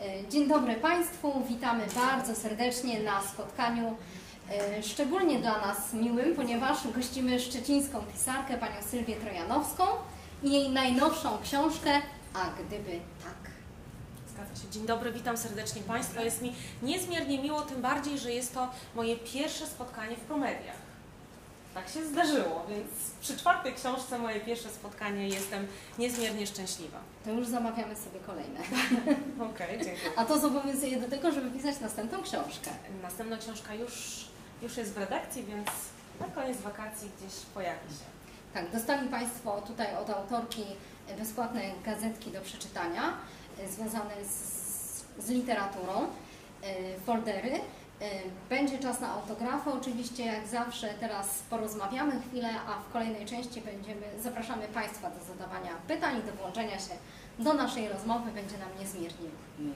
E, Dzień dobry Państwu, witamy bardzo serdecznie na spotkaniu e, szczególnie dla nas miłym, ponieważ gościmy szczecińską pisarkę panią Sylwię Trojanowską i jej najnowszą książkę A gdyby tak. Dzień dobry, witam serdecznie Państwa. Jest mi niezmiernie miło, tym bardziej, że jest to moje pierwsze spotkanie w Promediach. Tak się zdarzyło, więc przy czwartej książce moje pierwsze spotkanie jestem niezmiernie szczęśliwa. To już zamawiamy sobie kolejne. Okej, dziękuję. A to zobowiązuje do tego, żeby pisać następną książkę. Następna książka już, już jest w redakcji, więc na koniec wakacji gdzieś pojawi się. Tak, dostali Państwo tutaj od autorki bezpłatne gazetki do przeczytania e, związane z, z literaturą, e, foldery. E, Będzie czas na autografy, oczywiście jak zawsze teraz porozmawiamy chwilę, a w kolejnej części będziemy, zapraszamy Państwa do zadawania pytań i do włączenia się do naszej rozmowy. Będzie nam niezmiernie miło.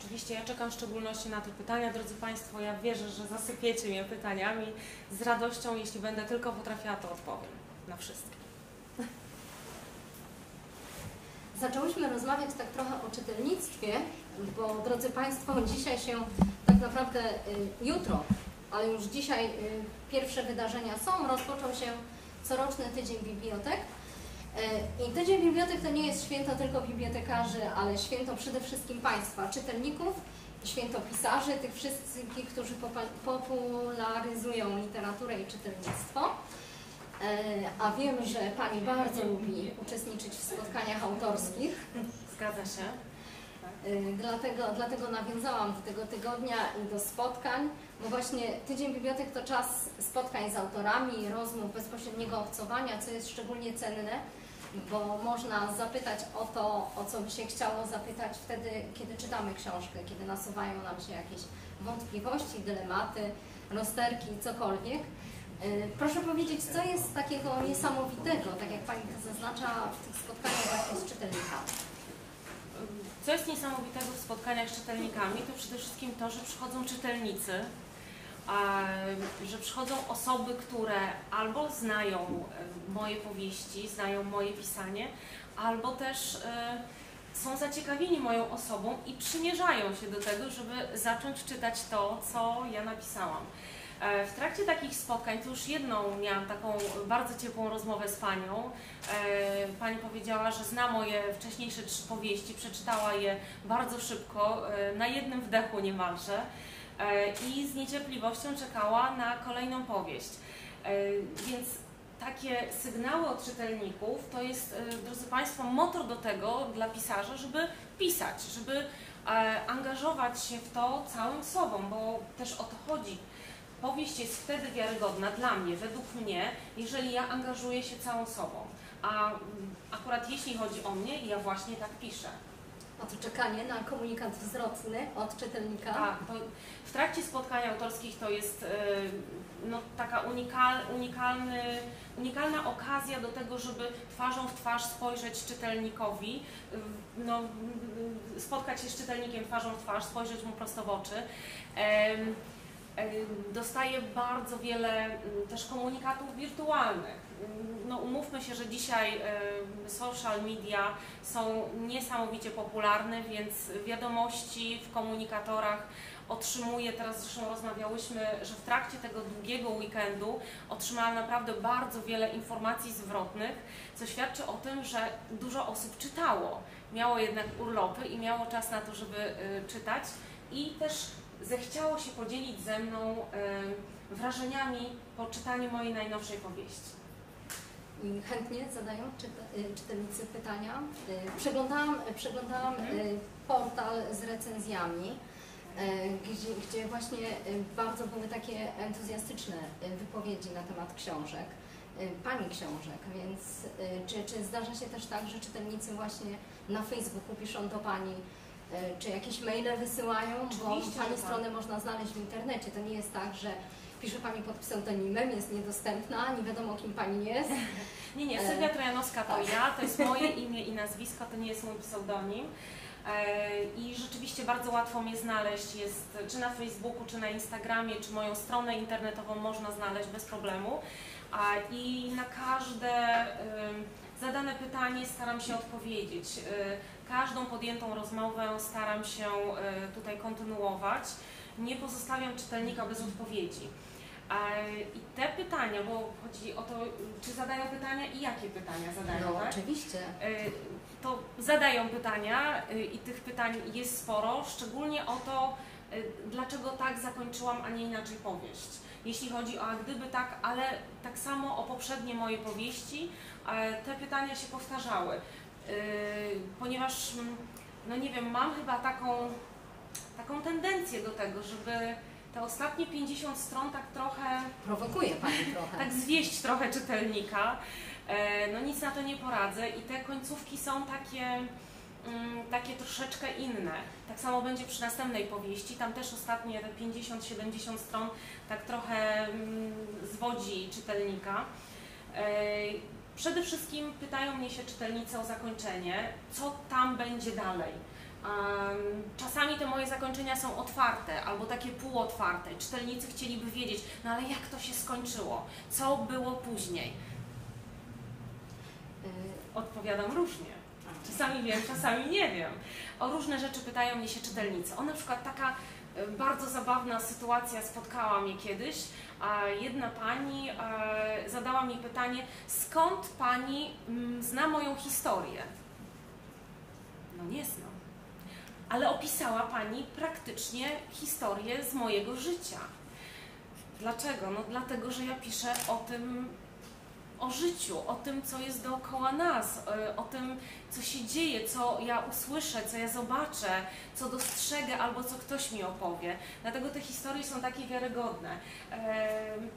Oczywiście ja czekam w szczególności na te pytania, drodzy Państwo. Ja wierzę, że zasypiecie mnie pytaniami. Z radością, jeśli będę tylko potrafiła, to odpowiem na wszystkie. Zaczęłyśmy rozmawiać tak trochę o czytelnictwie, bo drodzy Państwo, dzisiaj się tak naprawdę y, jutro, ale już dzisiaj y, pierwsze wydarzenia są, rozpoczął się coroczny Tydzień Bibliotek. Y, I Tydzień Bibliotek to nie jest święto tylko bibliotekarzy, ale święto przede wszystkim Państwa, czytelników, święto pisarzy, tych wszystkich, którzy popularyzują literaturę i czytelnictwo. A wiem, że Pani bardzo lubi uczestniczyć w spotkaniach autorskich, Zgadza się. E, dlatego, dlatego nawiązałam do tego tygodnia i do spotkań, bo właśnie Tydzień Bibliotek to czas spotkań z autorami, rozmów, bezpośredniego obcowania, co jest szczególnie cenne, bo można zapytać o to, o co by się chciało zapytać wtedy, kiedy czytamy książkę, kiedy nasuwają nam się jakieś wątpliwości, dylematy, rozterki, cokolwiek. E, Proszę powiedzieć, co jest takiego niesamowitego, tak jak Pani zaznacza w tych spotkaniach właśnie z czytelnikami? Co jest niesamowitego w spotkaniach z czytelnikami, to przede wszystkim to, że przychodzą czytelnicy, że przychodzą osoby, które albo znają e, moje powieści, znają moje pisanie, albo też e, są zaciekawieni moją osobą i przymierzają się do tego, żeby zacząć czytać to, co ja napisałam. E, W trakcie takich spotkań, to już jedną miałam taką bardzo ciepłą rozmowę z panią. E, Pani powiedziała, że zna moje wcześniejsze trzy powieści, przeczytała je bardzo szybko, e, na jednym wdechu niemalże i z niecierpliwością czekała na kolejną powieść. Więc takie sygnały od czytelników to jest, drodzy Państwo, motor do tego dla pisarza, żeby pisać, żeby angażować się w to całym sobą, bo też o to chodzi. Powieść jest wtedy wiarygodna dla mnie, według mnie, jeżeli ja angażuję się całą sobą. A mm, akurat jeśli chodzi o mnie, ja właśnie tak piszę. A to czekanie na komunikat zwrotny od czytelnika. Tak, w trakcie spotkań autorskich to jest e, no, taka unikal, unikalny, unikalna okazja do tego, żeby twarzą w twarz spojrzeć czytelnikowi, y, no, y, spotkać się z czytelnikiem twarzą w twarz, spojrzeć mu prosto w oczy. Dostaję bardzo wiele też komunikatów wirtualnych. No, umówmy się, że dzisiaj social media są niesamowicie popularne, więc wiadomości w komunikatorach otrzymuję, teraz zresztą rozmawiałyśmy, że w trakcie tego długiego weekendu otrzymałam naprawdę bardzo wiele informacji zwrotnych, co świadczy o tym, że dużo osób czytało. Miało jednak urlopy i miało czas na to, żeby y, czytać i też zechciało się podzielić ze mną y, wrażeniami po czytaniu mojej najnowszej powieści. Chętnie zadają y, czytelnicy pytania. Y, Przeglądałam, przeglądałam Mhm. y, portal z recenzjami, y, gdzie, gdzie właśnie y, bardzo były takie entuzjastyczne y, wypowiedzi na temat książek, y, Pani książek, więc y, czy, czy zdarza się też tak, że czytelnicy właśnie na Facebooku piszą do Pani, y, czy jakieś maile wysyłają, bo Oczywiście, Pani że tak. stronę można znaleźć w internecie. To nie jest tak, że pisze Pani pod pseudonimem, jest niedostępna, nie wiadomo kim Pani jest. Nie, nie, E, Sylwia Trojanowska to tak. ja, to jest moje imię i nazwisko, to nie jest mój pseudonim. E, I rzeczywiście bardzo łatwo mnie znaleźć, jest czy na Facebooku, czy na Instagramie, czy moją stronę internetową można znaleźć bez problemu. I na każde zadane pytanie staram się odpowiedzieć. Każdą podjętą rozmowę staram się y, tutaj kontynuować. Nie pozostawiam czytelnika bez odpowiedzi. I te pytania, bo chodzi o to, czy zadają pytania i jakie pytania zadają, No tak? oczywiście. Y, to zadają pytania y, i tych pytań jest sporo, szczególnie o to, dlaczego tak zakończyłam, a nie inaczej powieść. Jeśli chodzi o a gdyby tak, ale tak samo o poprzednie moje powieści, te pytania się powtarzały, ponieważ, mm, no nie wiem, mam chyba taką, taką tendencję do tego, żeby te ostatnie 50 stron tak trochę Prowokuje Pani trochę. tak zwieść trochę czytelnika. E, No nic na to nie poradzę i te końcówki są takie, mm, takie troszeczkę inne. Tak samo będzie przy następnej powieści. Tam też ostatnie te 50-70 stron tak trochę mm, zwodzi czytelnika. Przede wszystkim pytają mnie się czytelnicy o zakończenie, co tam będzie dalej. Czasami te moje zakończenia są otwarte albo takie półotwarte. Czytelnicy chcieliby wiedzieć, no ale jak to się skończyło? Co było później? Y, Odpowiadam różnie. Czasami wiem, czasami nie wiem. O różne rzeczy pytają mnie się czytelnicy. O na przykład taka bardzo zabawna sytuacja, spotkała mnie kiedyś. Jedna pani e, zadała mi pytanie, skąd pani mm, zna moją historię? No nie znam. Ale opisała pani praktycznie historię z mojego życia. Dlaczego? No dlatego, że ja piszę o tym, o życiu, o tym, co jest dookoła nas, e, o tym, co się dzieje, co ja usłyszę, co ja zobaczę, co dostrzegę albo co ktoś mi opowie. Dlatego te historie są takie wiarygodne. Em,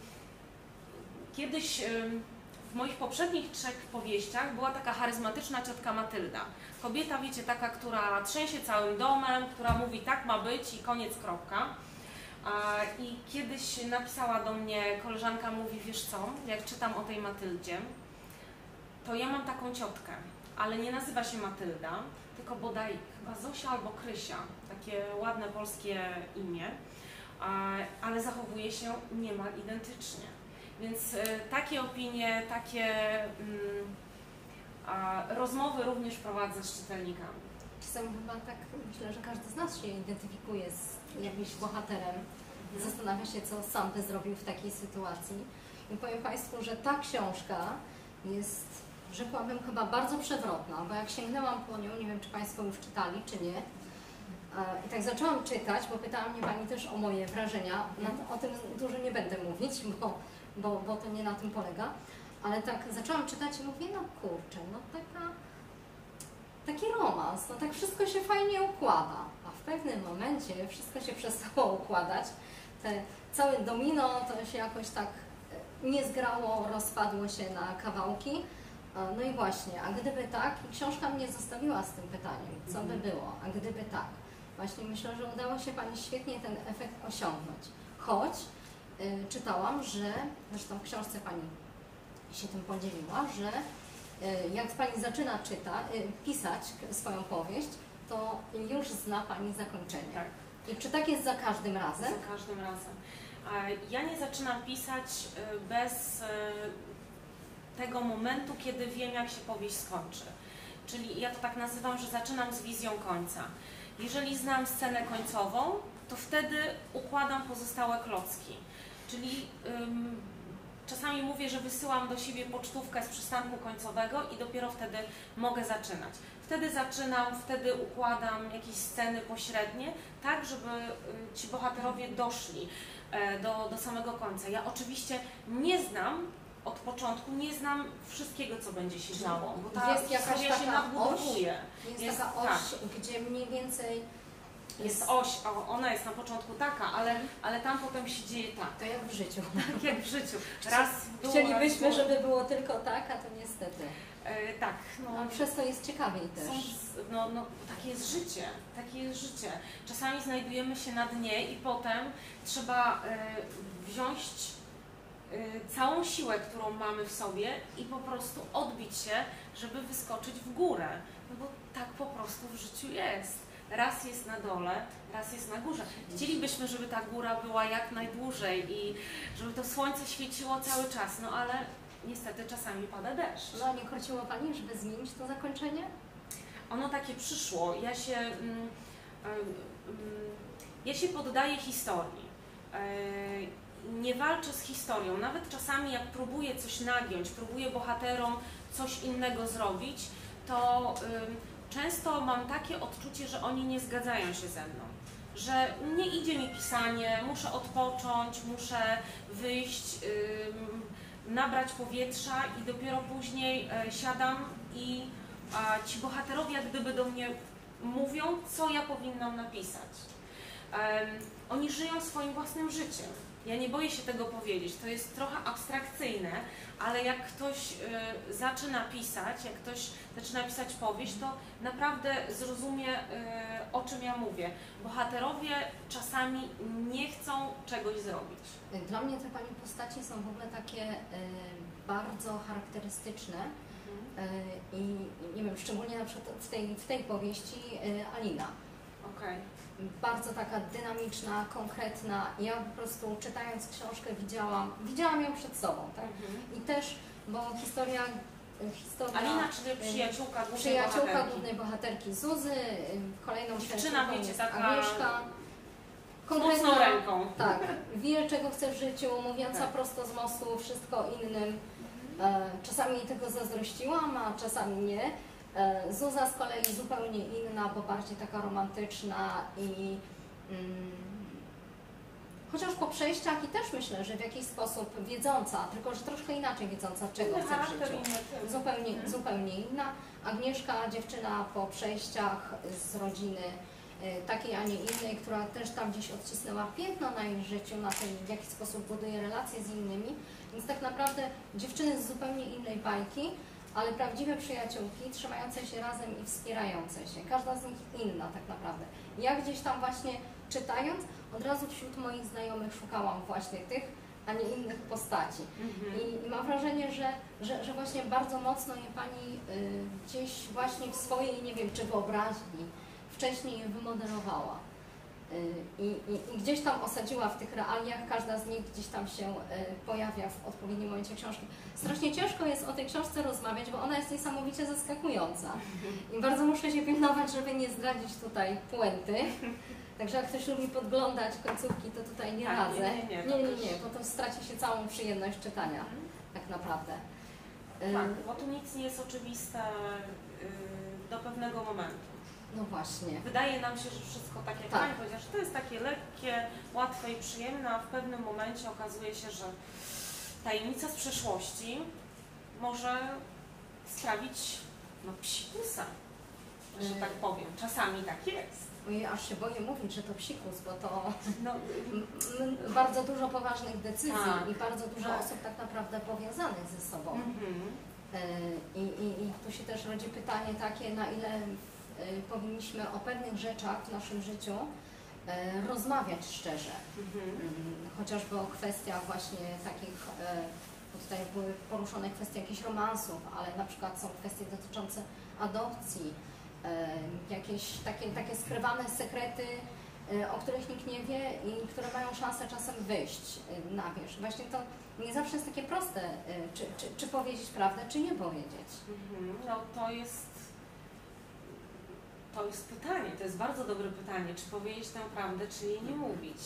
Kiedyś em, w moich poprzednich trzech powieściach była taka charyzmatyczna ciotka Matylda. Kobieta, wiecie, taka, która trzęsie całym domem, która mówi tak ma być i koniec, kropka. I kiedyś napisała do mnie koleżanka, mówi, wiesz co, jak czytam o tej Matyldzie, to ja mam taką ciotkę, ale nie nazywa się Matylda, tylko bodaj chyba Zosia albo Krysia, takie ładne polskie imię, ale zachowuje się niemal identycznie. Więc e, takie opinie, takie mm, rozmowy również prowadzę z czytelnikami. Czasami chyba tak myślę, że każdy z nas się identyfikuje z jakimś bohaterem. Zastanawia się, co sam by zrobił w takiej sytuacji. I powiem Państwu, że ta książka jest, rzekłabym, chyba bardzo przewrotna, bo jak sięgnęłam po nią, nie wiem, czy Państwo już czytali, czy nie, e, i tak zaczęłam czytać, bo pytała mnie Pani też o moje wrażenia. Na to, o tym dużo nie będę mówić, bo, bo, bo to nie na tym polega. Ale tak zaczęłam czytać i mówię, no kurczę, no taka taki romans, no tak wszystko się fajnie układa, pewnym momencie wszystko się przestało układać. Te całe domino to się jakoś tak e, nie zgrało, rozpadło się na kawałki. E, No i właśnie, a gdyby tak, i książka mnie zostawiła z tym pytaniem, co by było, a gdyby tak. Właśnie myślę, że udało się Pani świetnie ten efekt osiągnąć. Choć y, czytałam, że, zresztą w książce Pani się tym podzieliła, że y, jak Pani zaczyna czyta, y, pisać swoją powieść, to już zna Pani zakończenie. Tak. I czy tak jest za każdym razem? Za każdym razem. Ja nie zaczynam pisać y, bez y, tego momentu, kiedy wiem, jak się powieść skończy. Czyli ja to tak nazywam, że zaczynam z wizją końca. Jeżeli znam scenę końcową, to wtedy układam pozostałe klocki. Czyli ym, czasami mówię, że wysyłam do siebie pocztówkę z przystanku końcowego i dopiero wtedy mogę zaczynać. Wtedy zaczynam, wtedy układam jakieś sceny pośrednie, tak żeby y, ci bohaterowie doszli e, do, do samego końca. Ja oczywiście nie znam od początku, nie znam wszystkiego, co będzie się działo, bo ta Jest jakaś historia się taka nadbudowuje. Jest, Jest- taka oś, tak. gdzie mniej więcej Jest oś, o, ona jest na początku taka, ale, ale tam potem się dzieje tak, to jak w życiu. tak jak w życiu. Raz w dół, Chcielibyśmy, żeby było tylko tak, a to niestety. E, tak, no, No, przez to jest ciekawiej też. Są, no, no, takie jest życie, takie jest życie. Czasami znajdujemy się na dnie i potem trzeba e, wziąć e, całą siłę, którą mamy w sobie i po prostu odbić się, żeby wyskoczyć w górę. No bo tak po prostu w życiu jest. Raz jest na dole, raz jest na górze. Chcielibyśmy, żeby ta góra była jak najdłużej i żeby to słońce świeciło cały czas, no ale niestety czasami pada deszcz. No nie korciło Pani, żeby zmienić to zakończenie? Ono takie przyszło. Ja się, mm, mm, ja się poddaję historii. E, Nie walczę z historią. Nawet czasami, jak próbuję coś nagiąć, próbuję bohaterom coś innego zrobić, to często mam takie odczucie, że oni nie zgadzają się ze mną. Że nie idzie mi pisanie, muszę odpocząć, muszę wyjść, nabrać powietrza i dopiero później e, siadam i ci bohaterowie jak gdyby do mnie mówią, co ja powinnam napisać. Oni żyją swoim własnym życiem. Ja nie boję się tego powiedzieć. To jest trochę abstrakcyjne, ale jak ktoś e, zaczyna pisać, jak ktoś zaczyna pisać powieść, to naprawdę zrozumie, e, o czym ja mówię. Bohaterowie czasami nie chcą czegoś zrobić. Dla mnie te Pani postaci są w ogóle takie e, bardzo charakterystyczne e, i nie wiem, szczególnie na przykład w tej, w tej powieści e, Alina. Okej. Bardzo taka dynamiczna, konkretna. Ja po prostu czytając książkę widziałam, widziałam ją przed sobą, tak? I też, bo historia, historia Alina, czyli przyjaciółka głównej przyjaciółka bohaterki. głównej bohaterki Zuzy, kolejną Dziewczyna, wiecie, taka Agnieszka. Mocną ręką. Tak, wie czego chce w życiu, mówiąca Tak. prosto z mostu, wszystko innym. E, czasami tego zazdrościłam, a czasami nie. E, Zuza z kolei zupełnie inna, bo bardziej taka romantyczna i mm, chociaż po przejściach i też myślę, że w jakiś sposób wiedząca, tylko że troszkę inaczej wiedząca, czego chce w życiu. Zupełnie, Mhm. zupełnie inna. Agnieszka, dziewczyna po przejściach z rodziny y, takiej, a nie innej, która też tam gdzieś odcisnęła piętno na jej życiu, na tym, w jaki sposób buduje relacje z innymi. Więc tak naprawdę dziewczyny z zupełnie innej bajki, ale prawdziwe przyjaciółki, trzymające się razem i wspierające się. Każda z nich inna tak naprawdę. Ja gdzieś tam właśnie czytając, od razu wśród moich znajomych szukałam właśnie tych, a nie innych postaci. Mhm. I, I mam wrażenie, że, że, że właśnie bardzo mocno je Pani y, gdzieś właśnie w swojej, nie wiem, czy wyobraźni wcześniej je wymodelowała. Y, I, i, I gdzieś tam osadziła w tych realiach, każda z nich gdzieś tam się y, pojawia w odpowiednim momencie książki. Strasznie ciężko jest o tej książce rozmawiać, bo ona jest niesamowicie zaskakująca. I bardzo muszę się pilnować, żeby nie zdradzić tutaj puenty. Także jak ktoś lubi podglądać końcówki, to tutaj nie Tak, radzę. nie, nie, nie, to nie, nie, nie, potem straci się całą przyjemność czytania tak naprawdę. Y, Tak, bo tu nic nie jest oczywiste y, do pewnego momentu. No właśnie. Wydaje nam się, że wszystko tak jak Tak. Pani powiedziała, że to jest takie lekkie, łatwe i przyjemne, a w pewnym momencie okazuje się, że tajemnica z przeszłości może sprawić no, psikusa, że Y. tak powiem. Czasami tak jest. Ojej, aż się boję mówić, że to psikus, bo to No, bardzo dużo poważnych decyzji Tak. i bardzo dużo Tak. osób tak naprawdę powiązanych ze sobą. mhm. Y, I, i, I tu się też rodzi pytanie takie, na ile y, powinniśmy o pewnych rzeczach w naszym życiu y, rozmawiać szczerze. Mhm. Mm, chociażby o kwestiach właśnie takich, e, bo tutaj były poruszone kwestie jakichś romansów, ale na przykład są kwestie dotyczące adopcji, jakieś takie, takie skrywane sekrety, o których nikt nie wie i które mają szansę czasem wyjść na wierzch. Właśnie to nie zawsze jest takie proste, czy, czy, czy powiedzieć prawdę, czy nie powiedzieć. Mhm. No to jest. To jest pytanie, to jest bardzo dobre pytanie, czy powiedzieć tę prawdę, czy jej nie mówić.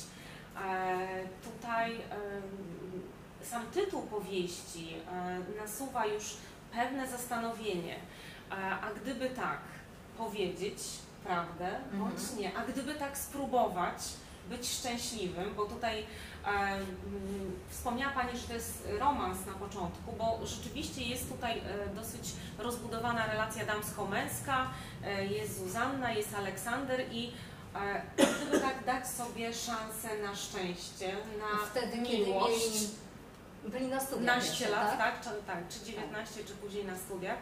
E, tutaj em, sam tytuł powieści e, nasuwa już pewne zastanowienie. E, a gdyby tak powiedzieć prawdę, Mhm. bądź nie, a gdyby tak spróbować być szczęśliwym, bo tutaj e, mm, wspomniała Pani, że to jest romans na początku, bo rzeczywiście jest tutaj e, dosyć rozbudowana relacja damsko-męska, e, jest Zuzanna, jest Aleksander i e, gdyby tak dać sobie szansę na szczęście, na Wtedy, miłość, mieli, byli na studiach 15 jeszcze, lat, tak? tak? Czy, tak, czy 19, czy później na studiach.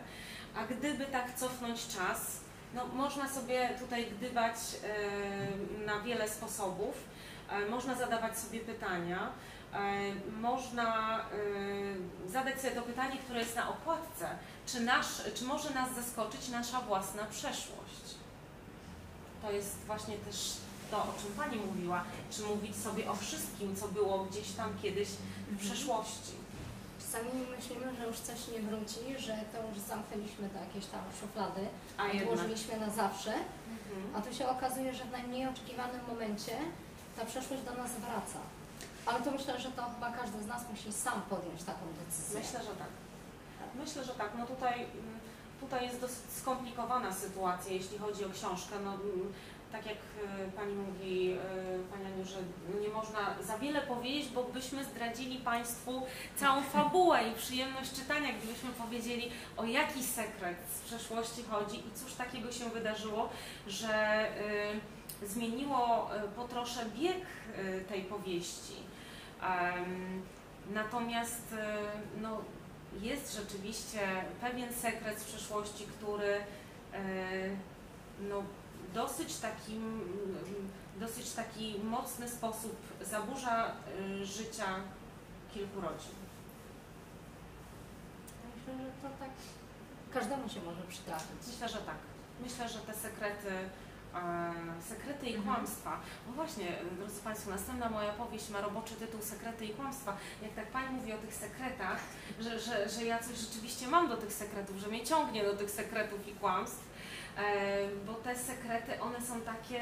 A gdyby tak cofnąć czas, no można sobie tutaj gdybać e, na wiele sposobów. E, można zadawać sobie pytania. E, można zadać sobie to pytanie, które jest na okładce. Czy, nasz, czy może nas zaskoczyć nasza własna przeszłość? To jest właśnie też to, o czym Pani mówiła. Czy mówić sobie o wszystkim, co było gdzieś tam kiedyś w przeszłości. Czasami myślimy, że już coś nie wróci, że to już zamknęliśmy do jakieś tam szuflady, A odłożyliśmy na zawsze, Mhm. a tu się okazuje, że w najmniej oczekiwanym momencie ta przeszłość do nas wraca. Ale to myślę, że to chyba każdy z nas musi sam podjąć taką decyzję. Myślę, że tak. Myślę, że tak. No tutaj, mm, tutaj jest dosyć skomplikowana sytuacja, jeśli chodzi o książkę. No, mm, tak jak y, Pani mówi, y, Pani Aniu, że nie można za wiele powiedzieć, bo byśmy zdradzili Państwu całą fabułę i przyjemność czytania, gdybyśmy powiedzieli, o jaki sekret z przeszłości chodzi i cóż takiego się wydarzyło, że y, zmieniło po trosze bieg tej powieści. Natomiast no, jest rzeczywiście pewien sekret z przeszłości, który no, dosyć takim, dosyć taki mocny sposób zaburza y, życia kilku rodzin. Myślę, że to tak każdemu się może przytrafić. Myślę, że tak. Myślę, że te sekrety, e, sekrety i Mhm. kłamstwa. No właśnie, drodzy Państwo, następna moja powieść ma roboczy tytuł Sekrety i kłamstwa. Jak tak Pani mówi o tych sekretach, że, że, że ja coś rzeczywiście mam do tych sekretów, że mnie ciągnie do tych sekretów i kłamstw, bo te sekrety, one są takie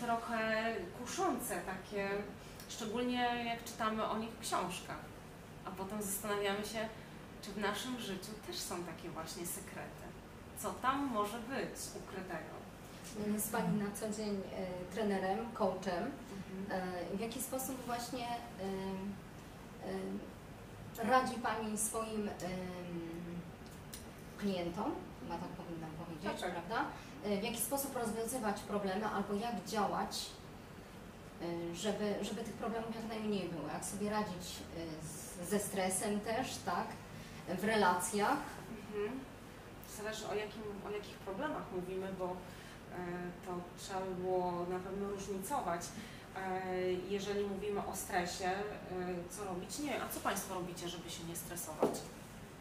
trochę kuszące, takie, szczególnie jak czytamy o nich w książkach. A potem zastanawiamy się, czy w naszym życiu też są takie właśnie sekrety. Co tam może być ukrytego? Jest Pani na co dzień e, trenerem, coachem. E, W jaki sposób właśnie e, e, radzi Pani swoim klientom, chyba tak powiedzieć, Tak. prawda? E, W jaki sposób rozwiązywać problemy albo jak działać, e, żeby, żeby tych problemów jak najmniej było, jak sobie radzić z, ze stresem też, tak? W relacjach. Mhm. Zależy o, jakim, o jakich problemach mówimy, bo e, to trzeba by było na pewno różnicować. E, jeżeli mówimy o stresie, e, co robić? Nie, a co Państwo robicie, żeby się nie stresować?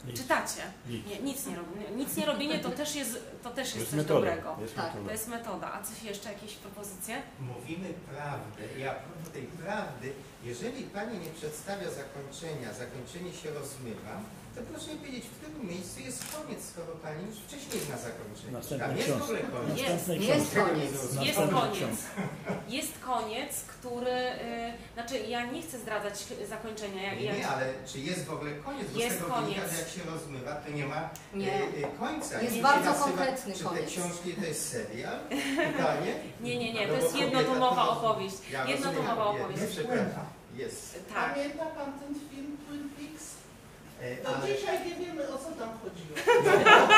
Nic. Czytacie? Nic. Nie, nic nie robienie. Nic nie robienie to też jest, to też jest jest coś metoda. dobrego. Jest Tak, To jest metoda. A coś jeszcze, jakieś propozycje? Mówimy prawdę i a propos tej prawdy, jeżeli Pani nie przedstawia zakończenia, zakończenie się rozmywa, to proszę mi powiedzieć, w którym miejscu jest koniec, skoro Pani już wcześniej zna zakończenie. Tam jest w ogóle koniec. Jest, jest koniec. Jest koniec. Jest koniec, który... y, znaczy, ja nie chcę zdradzać zakończenia. Ja, Nie, ja, nie, ale czy jest w ogóle koniec? Bo Jest z tego koniec. wynika, że jak się rozmywa, to nie ma Nie. e, e, końca. Jest I się bardzo nazywa- konkretny Czy koniec. te książki to jest serial? Pytanie? Nie, nie, nie, No to jest jednotomowa to- opowieść. Ja Jednotomowa rozumiem, opowieść. jest, przepraszam, jest. Tak. Pamięta pan ten? Do ale- dzisiaj nie wiemy o co tam chodziło.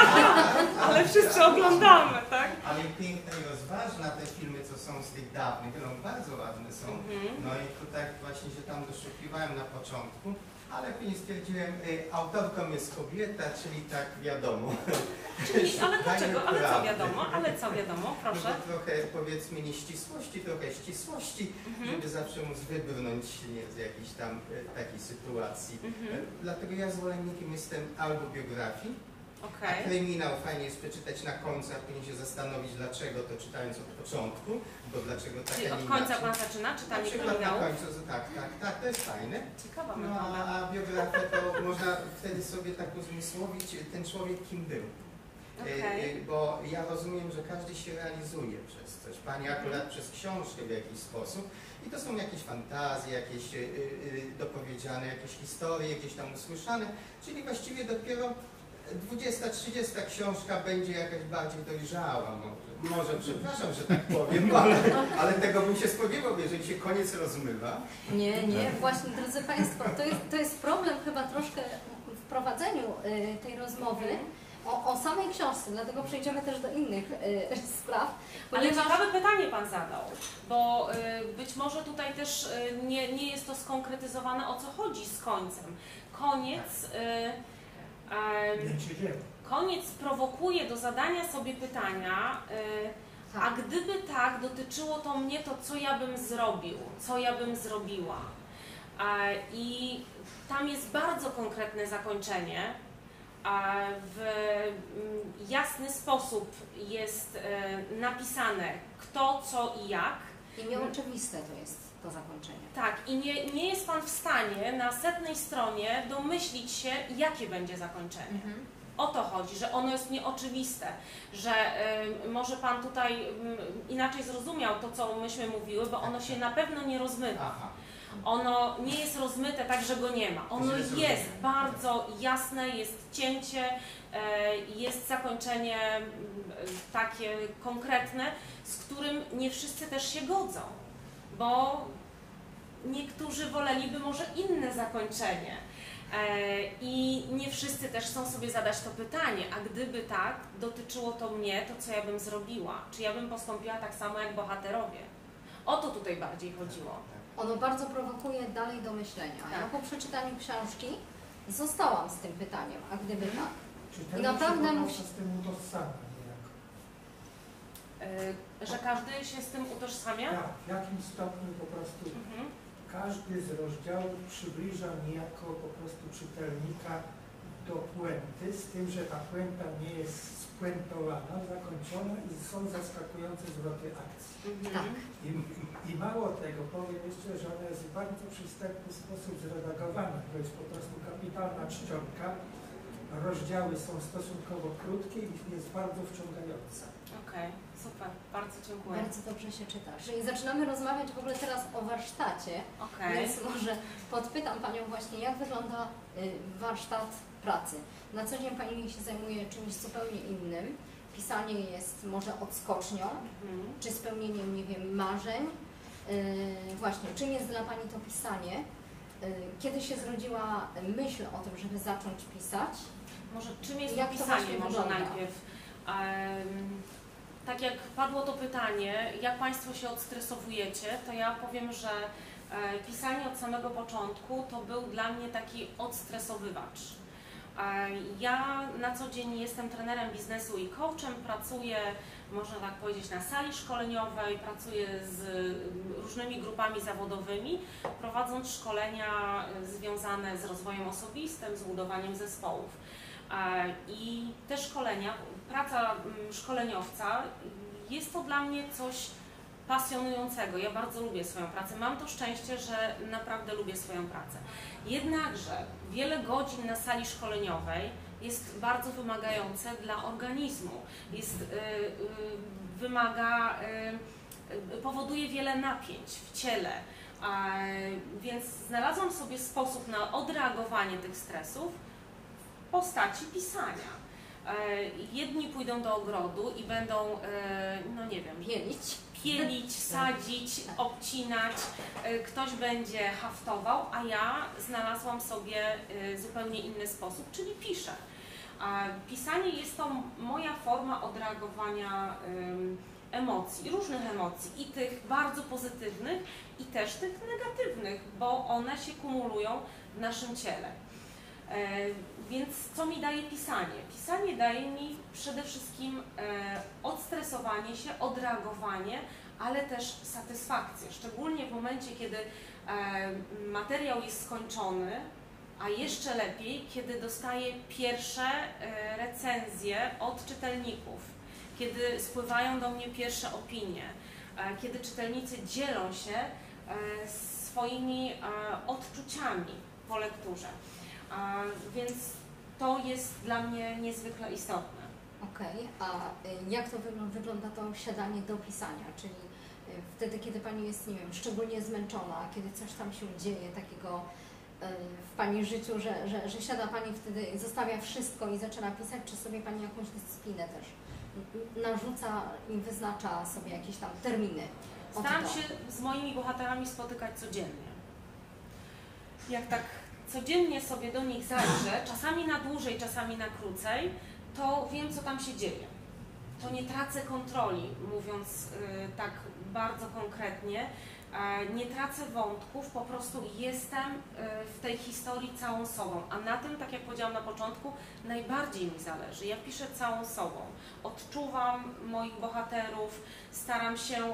Ale wszyscy oglądamy, tak? Ale piękne i rozważne te filmy, co są z tych dawnych, no bardzo ładne są. Mhm. No i tu tak właśnie się tam doszukiwałem na początku, ale później stwierdziłem, y, autorką jest kobieta, czyli tak wiadomo. Czyli, ale dlaczego? Ale co wiadomo? Ale co wiadomo? No Proszę. to trochę powiedzmy nieścisłości, trochę ścisłości, Mhm. żeby zawsze móc wybrnąć nie, z jakiejś tam y, takiej sytuacji. Mhm. Dlatego ja zwolennikiem jestem albo biografii, a Okej. kryminał fajnie jest przeczytać na końcu, a później się zastanowić dlaczego to czytając od początku, bo dlaczego tak, Czyli a od końca pan zaczyna Na czytanie przykład na kryminału? końcu, tak, tak, tak, to jest fajne. Ciekawa No metoda. a, a biografię to można wtedy sobie tak uzmysłowić ten człowiek kim był. E, e, Bo ja rozumiem, że każdy się realizuje przez coś. Pani akurat przez książkę w jakiś sposób. I to są jakieś fantazje, jakieś e, dopowiedziane, jakieś historie, gdzieś tam usłyszane. Czyli właściwie dopiero 20-30 książka będzie jakaś bardziej dojrzała. Może, może przepraszam, że tak powiem, ale, ale tego bym się spodziewał, jeżeli się koniec rozmywa. Nie, nie, właśnie drodzy Państwo, to jest, to jest problem chyba troszkę w prowadzeniu y, tej rozmowy o, o samej książce, dlatego przejdziemy też do innych y, spraw, Ale ponieważ ciekawe pytanie Pan zadał, bo y, być może tutaj też y, nie, nie jest to skonkretyzowane o co chodzi z końcem. Koniec, y, koniec prowokuje do zadania sobie pytania, y, a tak, gdyby tak dotyczyło to mnie, to co ja bym zrobił, co ja bym zrobiła. E, I tam jest bardzo konkretne zakończenie. E, W mm, jasny sposób jest e, napisane kto, co i jak. I nieoczywiste to jest to zakończenie. Tak, i nie, nie jest Pan w stanie na setnej stronie domyślić się, jakie będzie zakończenie. Mhm. O to chodzi, że ono jest nieoczywiste, że y, może Pan tutaj y, inaczej zrozumiał to, co myśmy mówiły, bo ono się na pewno nie rozmywa. Aha. Ono nie jest rozmyte tak, że go nie ma. Ono jest zrozumiałem. bardzo jasne, jest cięcie, e, jest zakończenie mm, takie konkretne, z którym nie wszyscy też się godzą, bo niektórzy woleliby może inne zakończenie. E, I nie wszyscy też chcą sobie zadać to pytanie, a gdyby tak, dotyczyło to mnie, to co ja bym zrobiła? Czy ja bym postąpiła tak samo jak bohaterowie? O to tutaj bardziej chodziło. Ono bardzo prowokuje dalej do myślenia. Ja Tak. po przeczytaniu książki zostałam z tym pytaniem, a gdyby Mhm. tak? Czytelnik I naprawdę musi- z tym utożsamia niejako. Że każdy się z tym utożsamia? Tak, w jakim stopniu po prostu Mhm. każdy z rozdziałów przybliża niejako po prostu czytelnika do puenty, z tym, że ta puenta nie jest spuentowana, zakończona i są zaskakujące zwroty akcji. Mhm. Tak. I, I mało tego, powiem jeszcze, że ona jest w bardzo przystępny sposób zredagowana. To jest po prostu kapitalna czcionka. Rozdziały są stosunkowo krótkie i jest bardzo wciągająca. Okej, super, bardzo dziękuję. Bardzo dobrze się czyta. Czyli zaczynamy rozmawiać w ogóle teraz o warsztacie, Okej, więc może podpytam Panią właśnie, jak wygląda y, warsztat pracy. Na co dzień Pani się zajmuje czymś zupełnie innym. Pisanie jest może odskocznią, mhm. czy spełnieniem, nie wiem, marzeń. Yy, właśnie, czym jest dla Pani to pisanie? Yy, kiedy się zrodziła myśl o tym, żeby zacząć pisać? Może czym jest Jak to to pisanie właśnie może wygląda? najpierw? Em, tak jak padło to pytanie, jak Państwo się odstresowujecie, to ja powiem, że e, pisanie od samego początku to był dla mnie taki odstresowywacz. E, Ja na co dzień jestem trenerem biznesu i coachem, pracuję, można tak powiedzieć, na sali szkoleniowej, pracuję z różnymi grupami zawodowymi, prowadząc szkolenia e, związane z rozwojem osobistym, z budowaniem zespołów. E, I te szkolenia, praca mm, szkoleniowca jest to dla mnie coś pasjonującego. Ja bardzo lubię swoją pracę. Mam to szczęście, że naprawdę lubię swoją pracę. Jednakże wiele godzin na sali szkoleniowej jest bardzo wymagające dla organizmu. Jest, y, y, wymaga, y, powoduje wiele napięć w ciele. Więc znalazłam sobie sposób na odreagowanie tych stresów postaci pisania. E, Jedni pójdą do ogrodu i będą, e, no nie wiem, Pielić? pielić, sadzić, obcinać, e, ktoś będzie haftował, a ja znalazłam sobie zupełnie inny sposób, czyli piszę. Pisanie jest to moja forma odreagowania em, emocji, różnych emocji, i tych bardzo pozytywnych, i też tych negatywnych, bo one się kumulują w naszym ciele. E, Więc co mi daje pisanie? Pisanie daje mi przede wszystkim e, odstresowanie się, odreagowanie, ale też satysfakcję. Szczególnie w momencie, kiedy e, materiał jest skończony, a jeszcze lepiej, kiedy dostaję pierwsze recenzje od czytelników, kiedy spływają do mnie pierwsze opinie, kiedy czytelnicy dzielą się swoimi odczuciami po lekturze. Więc to jest dla mnie niezwykle istotne. Okej, a y, jak to wygl- wygląda to siadanie do pisania? Czyli y, wtedy, kiedy Pani jest, nie wiem, szczególnie zmęczona, kiedy coś tam się dzieje takiego y, w Pani życiu, że, że, że siada Pani wtedy, zostawia wszystko i zaczyna pisać, czy sobie Pani jakąś dyscyplinę też narzuca i wyznacza sobie jakieś tam terminy? Staram się z moimi bohaterami spotykać codziennie. Jak tak codziennie sobie do nich zajrzę, czasami na dłużej, czasami na krócej, to wiem, co tam się dzieje. To nie tracę kontroli, mówiąc y, tak bardzo konkretnie. E, nie tracę wątków, po prostu jestem y, w tej historii całą sobą. A na tym, tak jak powiedziałam na początku, najbardziej mi zależy. Ja piszę całą sobą. Odczuwam moich bohaterów, staram się e,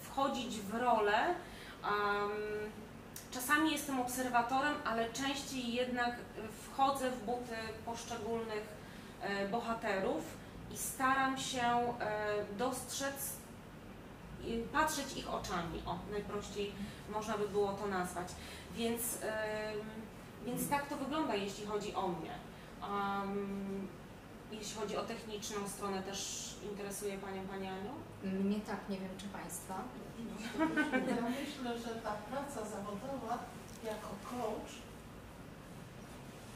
wchodzić w rolę. Am, czasami jestem obserwatorem, ale częściej jednak wchodzę w buty poszczególnych e, bohaterów i staram się e, dostrzec patrzeć ich oczami. O, najprościej można by było to nazwać. Więc, więc tak to wygląda, jeśli chodzi o mnie. Um, jeśli chodzi o techniczną stronę, też interesuje Panią Pani Aniu? Mnie tak, nie wiem czy Państwa. Ja myślę, że ta praca zawodowa jako coach,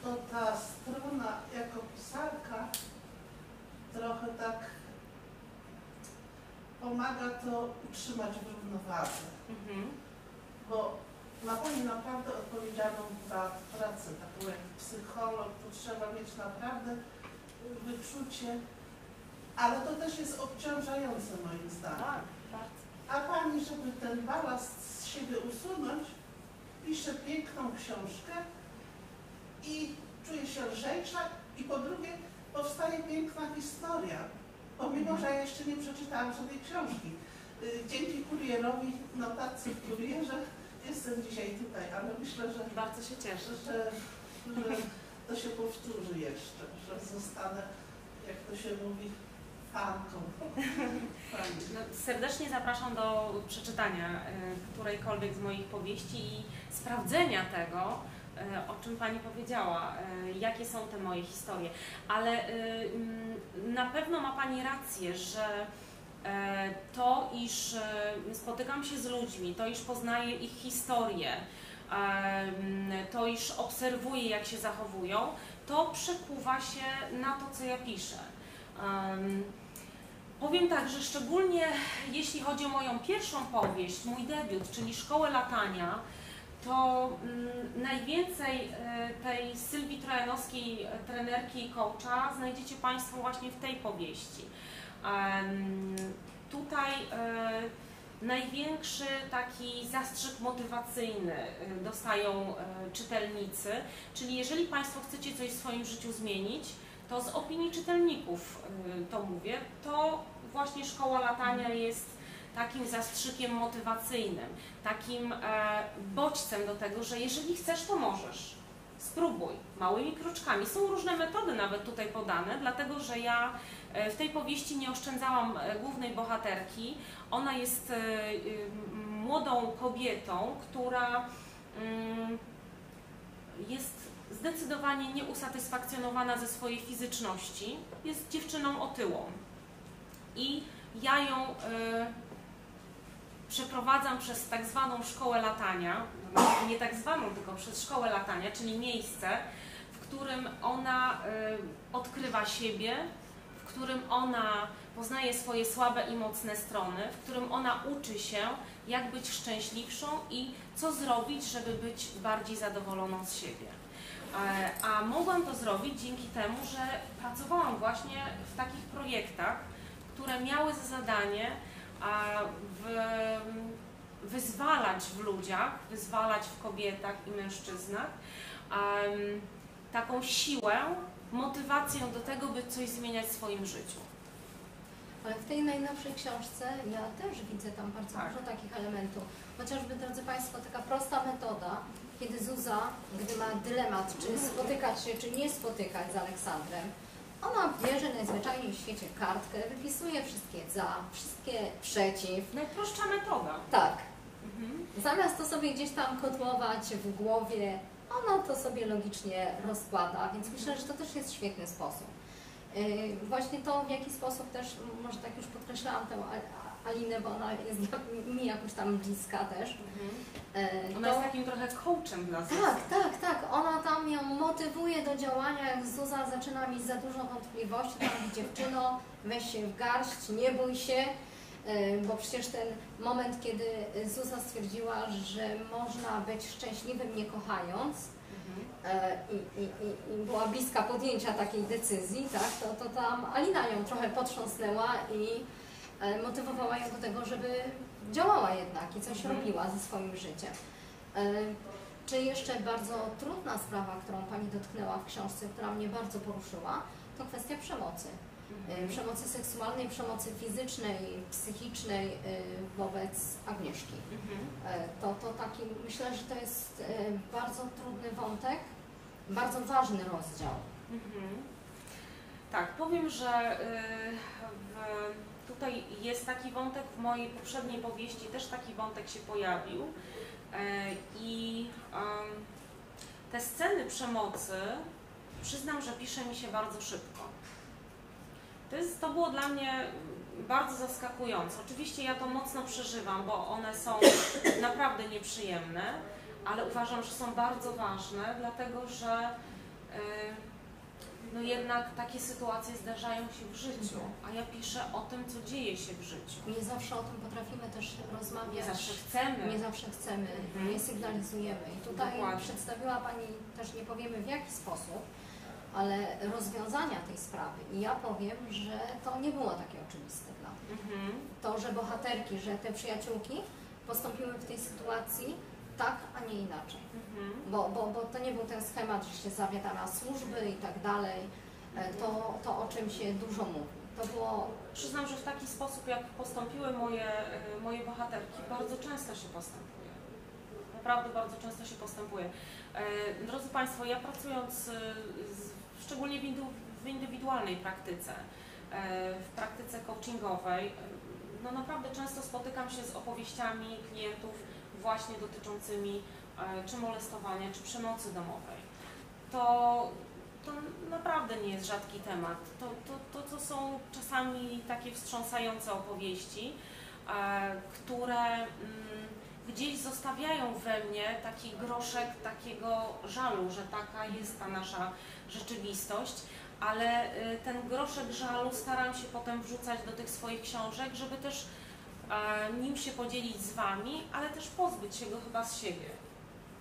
to ta strona jako pisarka trochę tak pomaga to utrzymać w równowadze. Mhm. bo ma Pani naprawdę odpowiedzialną za pracę, taką jak psycholog, to trzeba mieć naprawdę wyczucie, ale to też jest obciążające moim zdaniem. Tak. A Pani, żeby ten balast z siebie usunąć, pisze piękną książkę i czuje się lżejsza i po drugie powstaje piękna historia, pomimo, że ja jeszcze nie przeczytałam żadnej książki. Y, Dzięki kurierowi, notacji w kurierze jestem dzisiaj tutaj, ale myślę, że, Bardzo się cieszę. że, że to się powtórzy jeszcze, że zostanę, jak to się mówi, fanką. No, serdecznie zapraszam do przeczytania e, którejkolwiek z moich powieści i sprawdzenia tego, e, o czym Pani powiedziała, e, jakie są te moje historie. Ale mm, na pewno ma Pani rację, że to, iż spotykam się z ludźmi, to, iż poznaję ich historię, mm, to, iż obserwuję, jak się zachowują, to przekuwa się na to, co ja piszę. Em, Powiem tak, że szczególnie jeśli chodzi o moją pierwszą powieść, mój debiut, czyli Szkołę Latania, to mm, najwięcej e, tej Sylwii Trojanowskiej, e, trenerki i coacha, znajdziecie Państwo właśnie w tej powieści. Em, tutaj e, największy taki zastrzyk motywacyjny e, dostają e, czytelnicy, czyli jeżeli Państwo chcecie coś w swoim życiu zmienić, to z opinii czytelników y, to mówię, to właśnie szkoła latania jest takim zastrzykiem motywacyjnym, takim e, bodźcem do tego, że jeżeli chcesz, to możesz. Spróbuj małymi kroczkami. Są różne metody nawet tutaj podane, dlatego że ja w tej powieści nie oszczędzałam e, głównej bohaterki. Ona jest e, młodą kobietą, która mm, jest zdecydowanie nieusatysfakcjonowana ze swojej fizyczności. Jest dziewczyną otyłą. I ja ją przeprowadzam przez tak zwaną szkołę latania, nie tak zwaną, tylko przez szkołę latania, czyli miejsce, w którym ona odkrywa siebie, którym ona poznaje swoje słabe i mocne strony, w którym ona uczy się, jak być szczęśliwszą i co zrobić, żeby być bardziej zadowoloną z siebie. E, A mogłam to zrobić dzięki temu, że pracowałam właśnie w takich projektach, które miały za zadanie wyzwalać w ludziach, wyzwalać w kobietach i mężczyznach taką siłę, motywację do tego, by coś zmieniać w swoim życiu. Ale w tej najnowszej książce ja też widzę tam bardzo Tak. dużo takich elementów. Chociażby, drodzy Państwo, taka prosta metoda, kiedy Zuza, gdy ma dylemat, czy spotykać się, czy nie spotykać z Aleksandrem, ona bierze najzwyczajniej w świecie kartkę, wypisuje wszystkie za, wszystkie przeciw. Najprostsza metoda. Tak, Mhm. zamiast to sobie gdzieś tam kotłować w głowie, ona to sobie logicznie rozkłada, więc myślę, że to też jest świetny sposób. Yy, Właśnie to, w jaki sposób też, może tak już podkreślałam tę Alinę, bo ona jest mi jakoś tam bliska też. Mhm. Yy, Ona to- jest takim trochę coachem dla Zuzy. tak, tak, tak. Ona tam ją motywuje do działania, jak Zuza zaczyna mieć za dużo wątpliwości, tam dziewczyno, weź się w garść, nie bój się, bo przecież ten moment, kiedy Zuza stwierdziła, że można być szczęśliwym nie kochając Mhm. e, i, i, i, była bliska podjęcia takiej decyzji, tak, to, to tam Alina ją trochę potrząsnęła i e, motywowała ją do tego, żeby działała jednak i coś Mhm. robiła ze swoim życiem. Czy jeszcze bardzo trudna sprawa, którą Pani dotknęła w książce, która mnie bardzo poruszyła, to kwestia przemocy. Mhm. Przemocy seksualnej, przemocy fizycznej, psychicznej e, wobec Agnieszki. Mhm. E, To, to taki, myślę, że to jest e, bardzo trudny wątek, bardzo ważny rozdział. Mhm. Tak, powiem, że y, w tutaj jest taki wątek, w mojej poprzedniej powieści też taki wątek się pojawił. E, I te sceny przemocy, przyznam, że pisze mi się bardzo szybko. To, jest, to było dla mnie bardzo zaskakujące. Oczywiście ja to mocno przeżywam, bo one są naprawdę nieprzyjemne, ale uważam, że są bardzo ważne, dlatego że y, no jednak takie sytuacje zdarzają się w życiu, a ja piszę o tym, co dzieje się w życiu. Nie zawsze o tym potrafimy też Nie rozmawiać. zawsze chcemy. Nie zawsze chcemy, Mhm. nie sygnalizujemy. I tutaj Dokładnie. przedstawiła Pani, też nie powiemy w jaki sposób, ale rozwiązania tej sprawy. I ja powiem, że to nie było takie oczywiste dla mnie. Mhm. To, że bohaterki, że te przyjaciółki postąpiły w tej sytuacji tak, a nie inaczej. Mhm. Bo, bo, bo to nie był ten schemat, że się zawiadana służby i tak dalej. E, To, to o czym się dużo mówi. To było Przyznam, że w taki sposób, jak postąpiły moje, e, moje bohaterki, bardzo często się postępuje. Naprawdę bardzo często się postępuje. E, Drodzy Państwo, ja pracując z, szczególnie w, indywidualnej praktyce, e, w praktyce coachingowej, no naprawdę często spotykam się z opowieściami klientów właśnie dotyczącymi e, czy molestowania, czy przemocy domowej. To, to naprawdę nie jest rzadki temat. To, to, to, to są czasami takie wstrząsające opowieści, e, które mm, gdzieś zostawiają we mnie taki groszek takiego żalu, że taka jest ta nasza rzeczywistość, ale y, ten groszek żalu staram się potem wrzucać do tych swoich książek, żeby też e, nim się podzielić z Wami, ale też pozbyć się go chyba z siebie.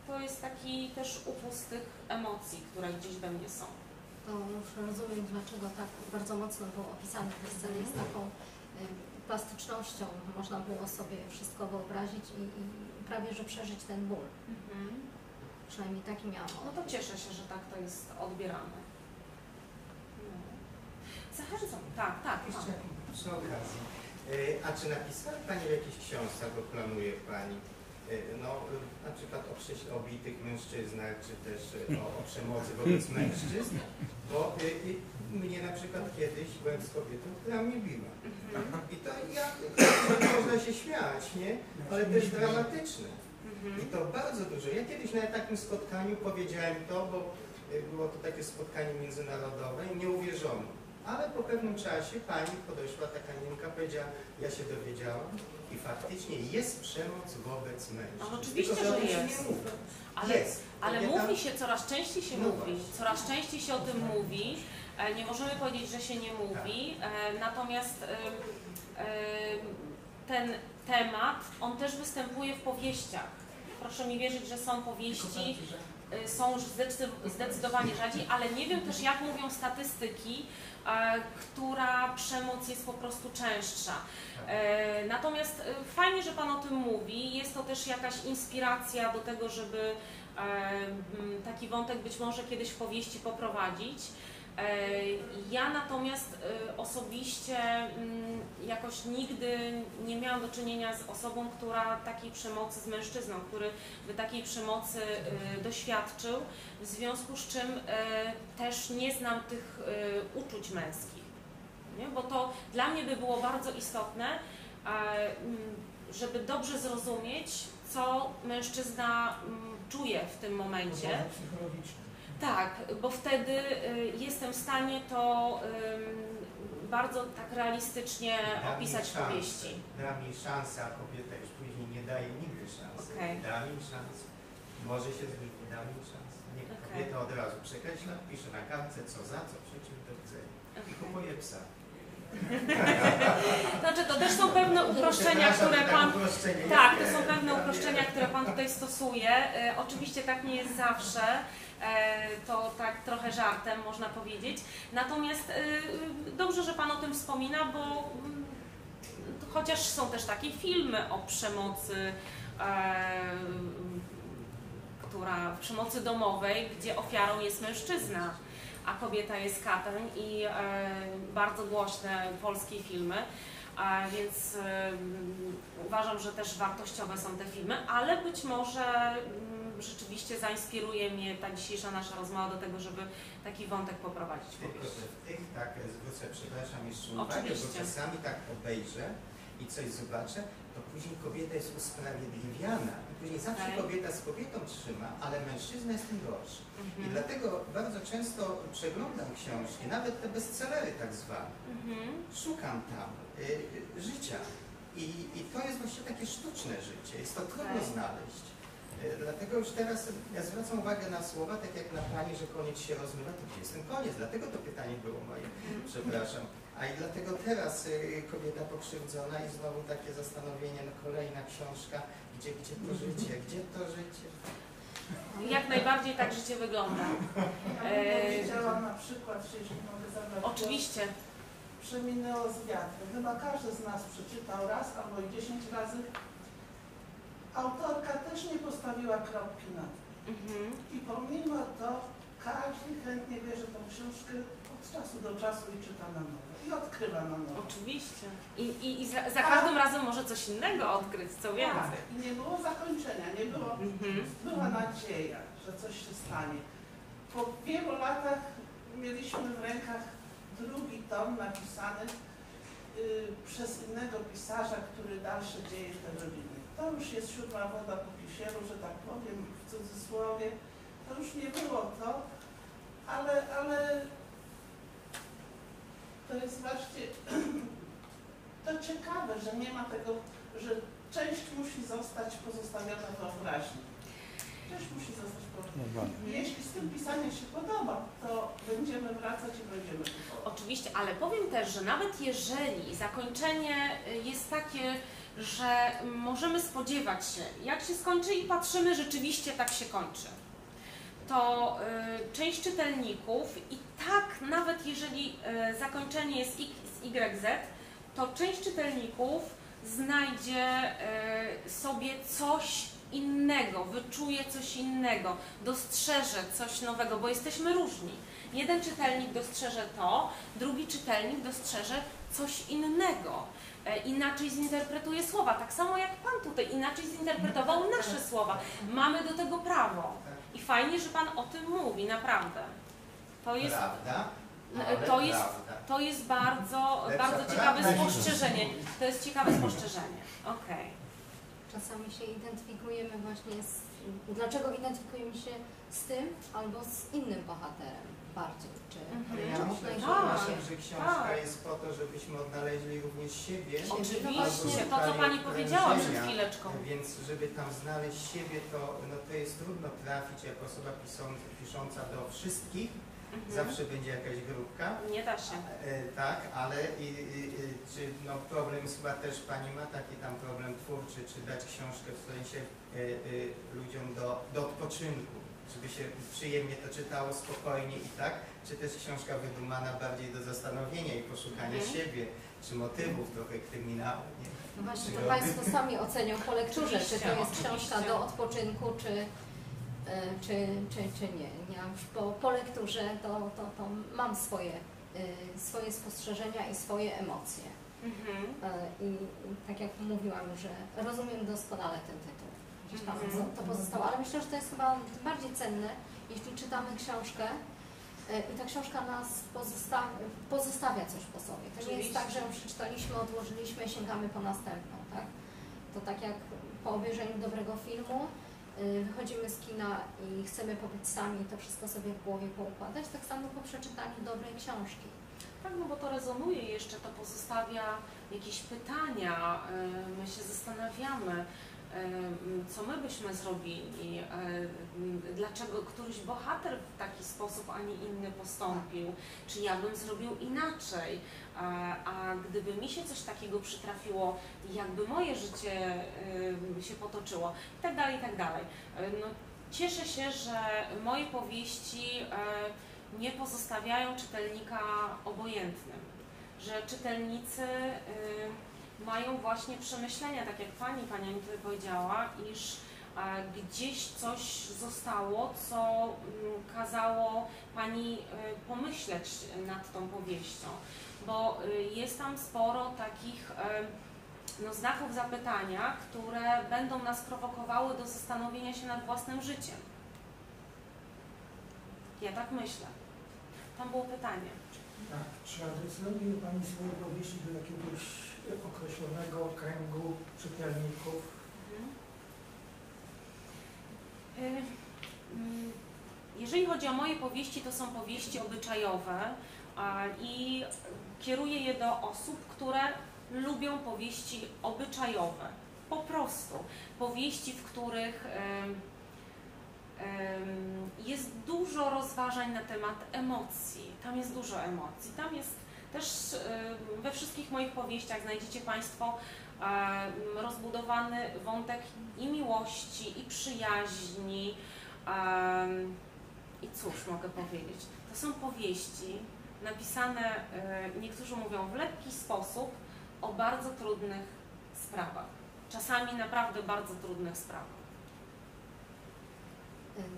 To jest taki też upust tych emocji, które gdzieś we mnie są. To już rozumiem, dlaczego tak bardzo mocno było opisane te sceny z taką y, plastycznością. Można było sobie wszystko wyobrazić i, i prawie, że przeżyć ten ból. Przynajmniej taki miałam. No to cieszę się, że tak to jest odbierane. No. Zachęcam, tak, tak. Jeszcze tak. przy okazji. E, A czy napisała Pani w jakichś książkach, bo planuje Pani, e, no, na przykład o, prześ- o bitych mężczyznach, czy też e, o, o przemocy wobec mężczyzn? Bo e, e, mnie na przykład kiedyś byłem z kobietą, która mnie biła. Mhm. I to ja, można się śmiać, nie? Ale to jest dramatyczne. I Mhm. to bardzo dużo. Ja kiedyś na takim spotkaniu powiedziałem to, bo y, było to takie spotkanie międzynarodowe i nie uwierzono. Ale po pewnym czasie pani podeszła, taka Niemka, powiedziała, ja się dowiedziałam i faktycznie jest przemoc wobec mężczyzn. No oczywiście, Tylko, że się jest. Nie mówi. Ale, jest. ale Kobieta- mówi się, coraz częściej się No mówi, właśnie. coraz częściej się o tym mówi. E, Nie możemy powiedzieć, że się nie mówi, natomiast e, e, ten temat, on też występuje w powieściach. Proszę mi wierzyć, że są powieści, y, są już zdecy- zdecydowanie rzadziej, ale nie wiem też jak mówią statystyki, e, która przemoc jest po prostu częstsza. E, Natomiast e, fajnie, że Pan o tym mówi. Jest to też jakaś inspiracja do tego, żeby e, taki wątek być może kiedyś w powieści poprowadzić. E, Ja natomiast e, osobiście mm, jakoś nigdy nie miałam do czynienia z osobą, która takiej przemocy z mężczyzną, który by takiej przemocy e, doświadczył, w związku z czym też nie znam tych uczuć męskich. Nie? Bo to dla mnie by było bardzo istotne, mm, żeby dobrze zrozumieć, co mężczyzna mm, czuje w tym momencie. Rozmowa psychologiczna. Tak, bo wtedy y, jestem w stanie to bardzo tak realistycznie Da opisać w szansę. powieści. Da mi szansę, a kobieta już później nie daje nigdy szansy. Okej. Da mi szansę. Może się zmieni, da mi szansę. Nie, Okej. kobieta od razu przekreśla, pisze na kartce co za, co przeciw, do widzenia. I Okej. kupuje psa. Znaczy to też są pewne uproszczenia, które tak Pan. Tak, to są pewne uproszczenia, które Pan tutaj stosuje. E, oczywiście tak nie jest zawsze. E, to tak trochę żartem można powiedzieć. Natomiast e, dobrze, że Pan o tym wspomina, bo mm, chociaż są też takie filmy o przemocy, e, która przemocy domowej, gdzie ofiarą jest mężczyzna, a kobieta jest katem i e, bardzo głośne polskie filmy. A więc ym, uważam, że też wartościowe są te filmy, ale być może ym, rzeczywiście zainspiruje mnie ta dzisiejsza nasza rozmowa do tego, żeby taki wątek poprowadzić Tylko, że w tych tak zwrócę, przepraszam jeszcze uwagę, Oczywiście. bo czasami tak obejrzę i coś zobaczę, to później kobieta jest usprawiedliwiana. I później zawsze Okej. kobieta z kobietą trzyma, ale mężczyzna jest tym gorszy. I Mhm. dlatego bardzo często przeglądam książki, nawet te bestsellery tak zwane. Mhm. Szukam tam y, y, życia. I, I to jest właśnie takie sztuczne życie. Jest to trudno Okej. znaleźć. Y, Dlatego już teraz ja zwracam uwagę na słowa, tak jak na Pani, że koniec się rozmywa, to gdzie jest ten koniec? Dlatego to pytanie było moje, przepraszam. A i dlatego teraz y, kobieta pokrzywdzona i znowu takie zastanowienie, no kolejna książka, gdzie, gdzie to życie, gdzie to życie? Jak najbardziej tak życie wygląda. Ja Eee, powiedziała na przykład, jeśli mogę zabrać Oczywiście. Przeminęło z wiatrem. Chyba każdy z nas przeczytał raz albo i dziesięć razy. Autorka też nie postawiła kropki nad i. Mhm. I pomimo to każdy chętnie bierze tą książkę od czasu do czasu i czyta na nowo. I odkrywa na nowo. Oczywiście. I, i, i za, za każdym razem może coś innego odkryć, co Tak. więcej. I nie było zakończenia, nie było, Mhm. była nadzieja, że coś się stanie. Po wielu latach mieliśmy w rękach drugi tom napisany y, przez innego pisarza, który dalsze dzieje te rodziny. To już jest siódma woda po kisielu, że tak powiem w cudzysłowie. To już nie było to, ale, ale to jest właśnie to ciekawe, że nie ma tego, że część musi zostać pozostawiona wyobraźni. Część musi zostać pozostawiona. Jeśli z tym pisaniem się podoba, to będziemy wracać i będziemy. Oczywiście, ale powiem też, że nawet jeżeli zakończenie jest takie, że możemy spodziewać się, jak się skończy i patrzymy, rzeczywiście tak się kończy, to y, część czytelników i tak, nawet jeżeli y, zakończenie jest X, YZ, to część czytelników znajdzie y, sobie coś innego, wyczuje coś innego, dostrzeże coś nowego, bo jesteśmy różni. Jeden czytelnik dostrzeże to, drugi czytelnik dostrzeże coś innego. E, Inaczej zinterpretuje słowa, tak samo jak Pan tutaj inaczej zinterpretował nasze słowa. Mamy do tego prawo. I fajnie, że Pan o tym mówi, naprawdę. To jest, Prawda? Ale to jest- to jest bardzo, bardzo ciekawe spostrzeżenie. To jest ciekawe spostrzeżenie. Okej. Czasami się identyfikujemy właśnie z... Dlaczego identyfikujemy się z tym albo z innym bohaterem bardziej? Czy Mhm. Ale ja myślę, że, najważniejszym? że książka Tak. jest po to, żebyśmy odnaleźli również siebie. Oczywiście, Albo to co Pani powiedziała przed chwileczką. Więc żeby tam znaleźć siebie, to, no, to jest trudno trafić jako osoba pisząca, pisząca do wszystkich. Mhm. Zawsze będzie jakaś grupka. Nie da się. E, tak, ale i, i, i, czy no, problem jest chyba też Pani ma taki tam problem twórczy, czy dać książkę w sensie e, e, ludziom do, do odpoczynku, żeby się przyjemnie to czytało, spokojnie i tak, czy też książka wydumana bardziej do zastanowienia i poszukania Mhm. siebie, czy motywów trochę kryminału, nie? No właśnie, to. Państwo sami ocenią po lekturze, czy to jest książka do odpoczynku, czy, e, czy, czy, czy nie. Ja już po, po lekturze to, to, to mam swoje, e, swoje spostrzeżenia i swoje emocje. Mhm. E, I i tak jak mówiłam, że rozumiem doskonale ten tytuł. Gdzieś tam Mhm. to pozostało, ale myślę, że to jest chyba bardziej cenne, jeśli czytamy książkę e, i ta książka nas pozostawia, pozostawia coś po sobie. To nie jest tak, że ją przeczytaliśmy, odłożyliśmy i sięgamy po następną, tak? To tak jak po obejrzeniu dobrego filmu y, wychodzimy z kina i chcemy pobyć sami i to wszystko sobie w głowie poukładać, tak samo po przeczytaniu dobrej książki. Tak, no bo to rezonuje jeszcze, to pozostawia jakieś pytania, y, my się zastanawiamy, co my byśmy zrobili, y, dlaczego któryś bohater w taki sposób, a nie inny postąpił, czy ja bym zrobił inaczej, a, a gdyby mi się coś takiego przytrafiło, jakby moje życie się potoczyło, i tak dalej, i tak dalej. Y, No, cieszę się, że moje powieści nie pozostawiają czytelnika obojętnym, że czytelnicy y, mają właśnie przemyślenia, tak jak Pani, Pani Anita powiedziała, iż e, gdzieś coś zostało, co mm, kazało Pani e, pomyśleć nad tą powieścią, bo e, jest tam sporo takich no, znaków zapytania, które będą nas prowokowały do zastanowienia się nad własnym życiem. Ja tak myślę. Tam było pytanie. Tak, czy adresuje Pani swoje powieści do jakiegoś określonego kręgu czytelników? Y, mm, Jeżeli chodzi o moje powieści, to są powieści obyczajowe i kieruję je do osób, które lubią powieści obyczajowe. Po prostu. Powieści, w których jest dużo rozważań na temat emocji. Tam jest dużo emocji. Tam jest też we wszystkich moich powieściach znajdziecie Państwo rozbudowany wątek i miłości, i przyjaźni. I cóż mogę powiedzieć? To są powieści napisane, niektórzy mówią w lekki sposób, o bardzo trudnych sprawach. Czasami naprawdę bardzo trudnych sprawach.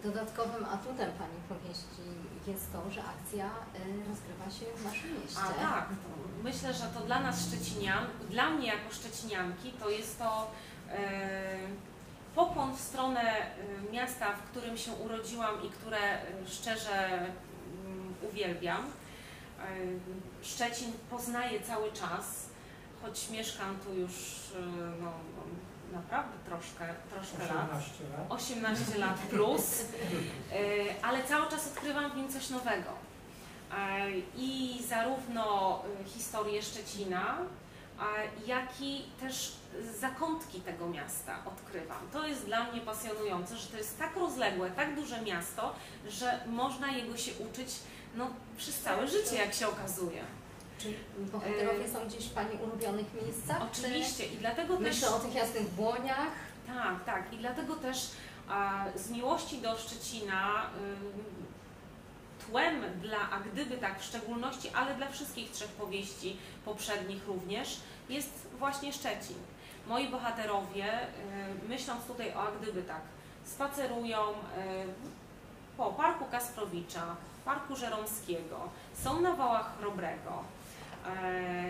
Dodatkowym atutem Pani powieści jest to, że akcja y, rozgrywa się w Waszym mieście. A tak, myślę, że to dla nas Szczecinian, dla mnie jako Szczecinianki, to jest to e, pokłon w stronę e, miasta, w którym się urodziłam i które szczerze mm, uwielbiam. Szczecin poznaję cały czas, choć mieszkam tu już no, naprawdę troszkę, troszkę lat. 18 lat. 18 lat plus, e, ale cały czas odkrywam w nim coś nowego. E, I zarówno e, historię Szczecina, jak i też zakątki tego miasta odkrywam. To jest dla mnie pasjonujące, że to jest tak rozległe, tak duże miasto, że można jego się uczyć no, przez całe życie, jak się okazuje. Czy bohaterowie są gdzieś w Pani ulubionych miejscach? Oczywiście i dlatego Czy też... myślę o tych jasnych błoniach. Tak, tak. I dlatego też a, z miłości do Szczecina ym, tłem dla, a gdyby tak w szczególności, ale dla wszystkich trzech powieści poprzednich również, jest właśnie Szczecin. Moi bohaterowie, y, myśląc tutaj o a gdyby tak, spacerują y, po Parku Kasprowicza, Parku Żeromskiego, są na Wałach Chrobrego,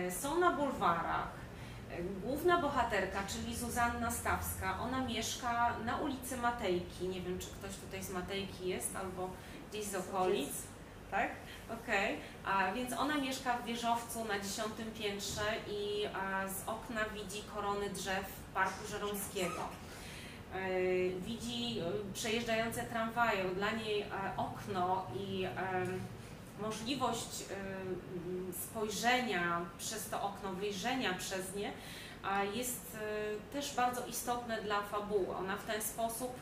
są na bulwarach, Główna bohaterka, czyli Zuzanna Stawska, ona mieszka na ulicy Matejki. Nie wiem, czy ktoś tutaj z Matejki jest albo gdzieś z okolic. Tak? Okej. A Więc ona mieszka w wieżowcu na dziesiątym piętrze i a, z okna widzi korony drzew Parku Żeromskiego. E, Widzi e, przejeżdżające tramwaje. Dla niej e, okno i możliwość em, spojrzenia przez to okno, wyjrzenia przez nie jest e, też bardzo istotne dla fabuły. Ona w ten sposób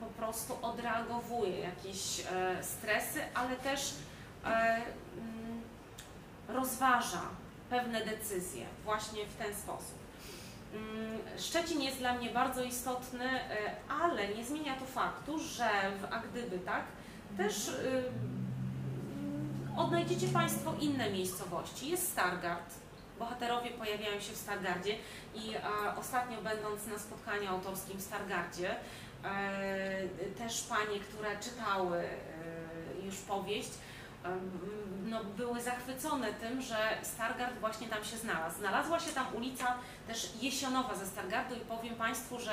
po prostu odreagowuje jakieś e, stresy, ale też mm, rozważa pewne decyzje właśnie w ten sposób. Mm, Szczecin jest dla mnie bardzo istotny, ale nie zmienia to faktu, że w Agdyby, tak, też y, mm, odnajdziecie Państwo inne miejscowości. Jest Stargard. Bohaterowie pojawiają się w Stargardzie i ostatnio będąc na spotkaniu autorskim w Stargardzie, e, też panie, które czytały e, już powieść, no, były zachwycone tym, że Stargard właśnie tam się znalazł. Znalazła się tam ulica też Jesionowa ze Stargardu i powiem Państwu, że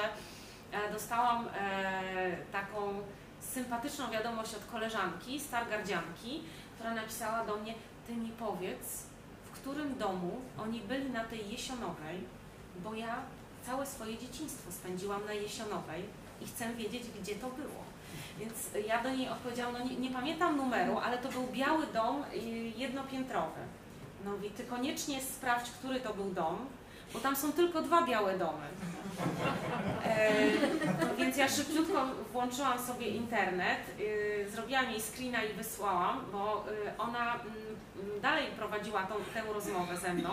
e, dostałam e, taką sympatyczną wiadomość od koleżanki, Stargardzianki, która napisała do mnie, ty mi powiedz, w którym domu oni byli na tej Jesionowej, bo ja całe swoje dzieciństwo spędziłam na Jesionowej i chcę wiedzieć, gdzie to było. Więc ja do niej odpowiedziałam, no nie, nie pamiętam numeru, ale to był biały dom y, jednopiętrowy. No mówi, ty koniecznie sprawdź, który to był dom, bo tam są tylko dwa białe domy. E, więc ja szybciutko włączyłam sobie internet, y, zrobiłam jej screena i wysłałam, bo y, ona mm, dalej prowadziła tą, tę rozmowę ze mną.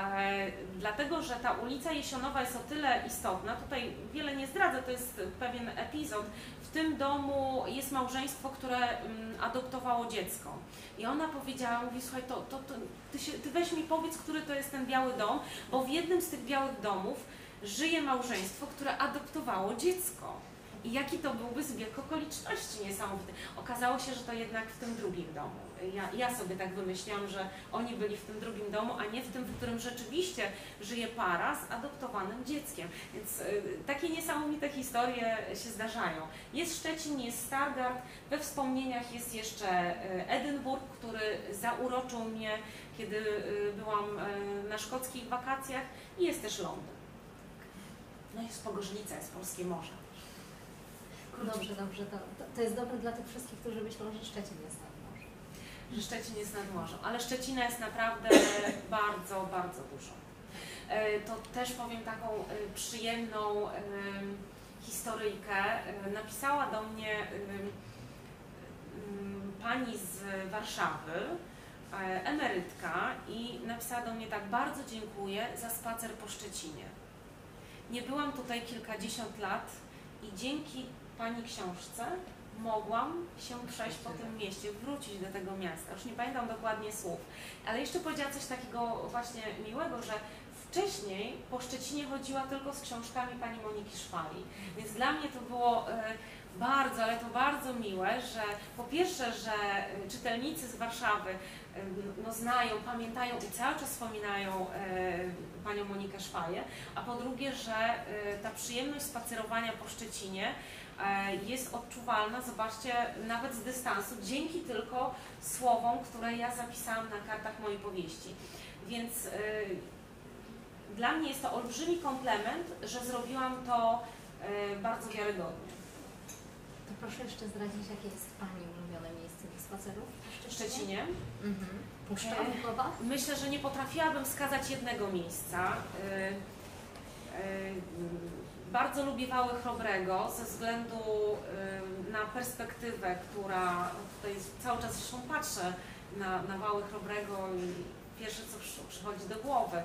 E, dlatego, że ta ulica Jesionowa jest o tyle istotna, tutaj wiele nie zdradzę, to jest pewien epizod. W tym domu jest małżeństwo, które mm, adoptowało dziecko. I ona powiedziała, mówi, słuchaj, to, to, to ty, się, ty weź mi powiedz, który to jest ten biały dom, bo w jednym z tych białych domów żyje małżeństwo, które adoptowało dziecko. I jaki to byłby zbieg okoliczności niesamowity. Okazało się, że to jednak w tym drugim domu. Ja, ja sobie tak wymyśliłam, że oni byli w tym drugim domu, a nie w tym, w którym rzeczywiście żyje para z adoptowanym dzieckiem. Więc y, takie niesamowite historie się zdarzają. Jest Szczecin, jest Stargard, we wspomnieniach jest jeszcze y, Edynburg, który zauroczył mnie, kiedy y, byłam y, na szkockich wakacjach i jest też Londyn. No jest Pogorzelnica, jest Polskie Morze. Dobrze, dobrze. To, to, jest dobre dla tych wszystkich, którzy myślą, że Szczecin jest nad morzem. że Szczecin jest nad morzem, ale Szczecina jest naprawdę bardzo, bardzo dużo. E, To też powiem taką e, przyjemną em, historyjkę. E, Napisała do mnie pani z Warszawy, e, emerytka i napisała do mnie tak, bardzo dziękuję za spacer po Szczecinie. Nie byłam tutaj kilkadziesiąt lat i dzięki Pani książce mogłam się przejść po tym mieście, wrócić do tego miasta. Już nie pamiętam dokładnie słów, ale jeszcze powiedziała coś takiego właśnie miłego, że wcześniej po Szczecinie chodziła tylko z książkami pani Moniki Szwali. Więc dla mnie to było e, bardzo, ale to bardzo miłe, że po pierwsze, że czytelnicy z Warszawy no, znają, pamiętają i cały czas wspominają e, panią Monikę Szwaję, a po drugie, że e, ta przyjemność spacerowania po Szczecinie jest odczuwalna, zobaczcie, nawet z dystansu, dzięki tylko słowom, które ja zapisałam na kartach mojej powieści. Więc e, dla mnie jest to olbrzymi komplement, że zrobiłam to e, bardzo wiarygodnie. To proszę jeszcze zdradzić, jakie jest Pani ulubione miejsce do spacerów W Szczecinie Mhm. Puszcza. Bukowa? myślę, że nie potrafiłabym wskazać jednego miejsca. Bardzo lubię Wały Chrobrego ze względu na perspektywę, która tutaj cały czas zresztą patrzę na, na Wały Chrobrego i pierwsze co przy- przychodzi do głowy.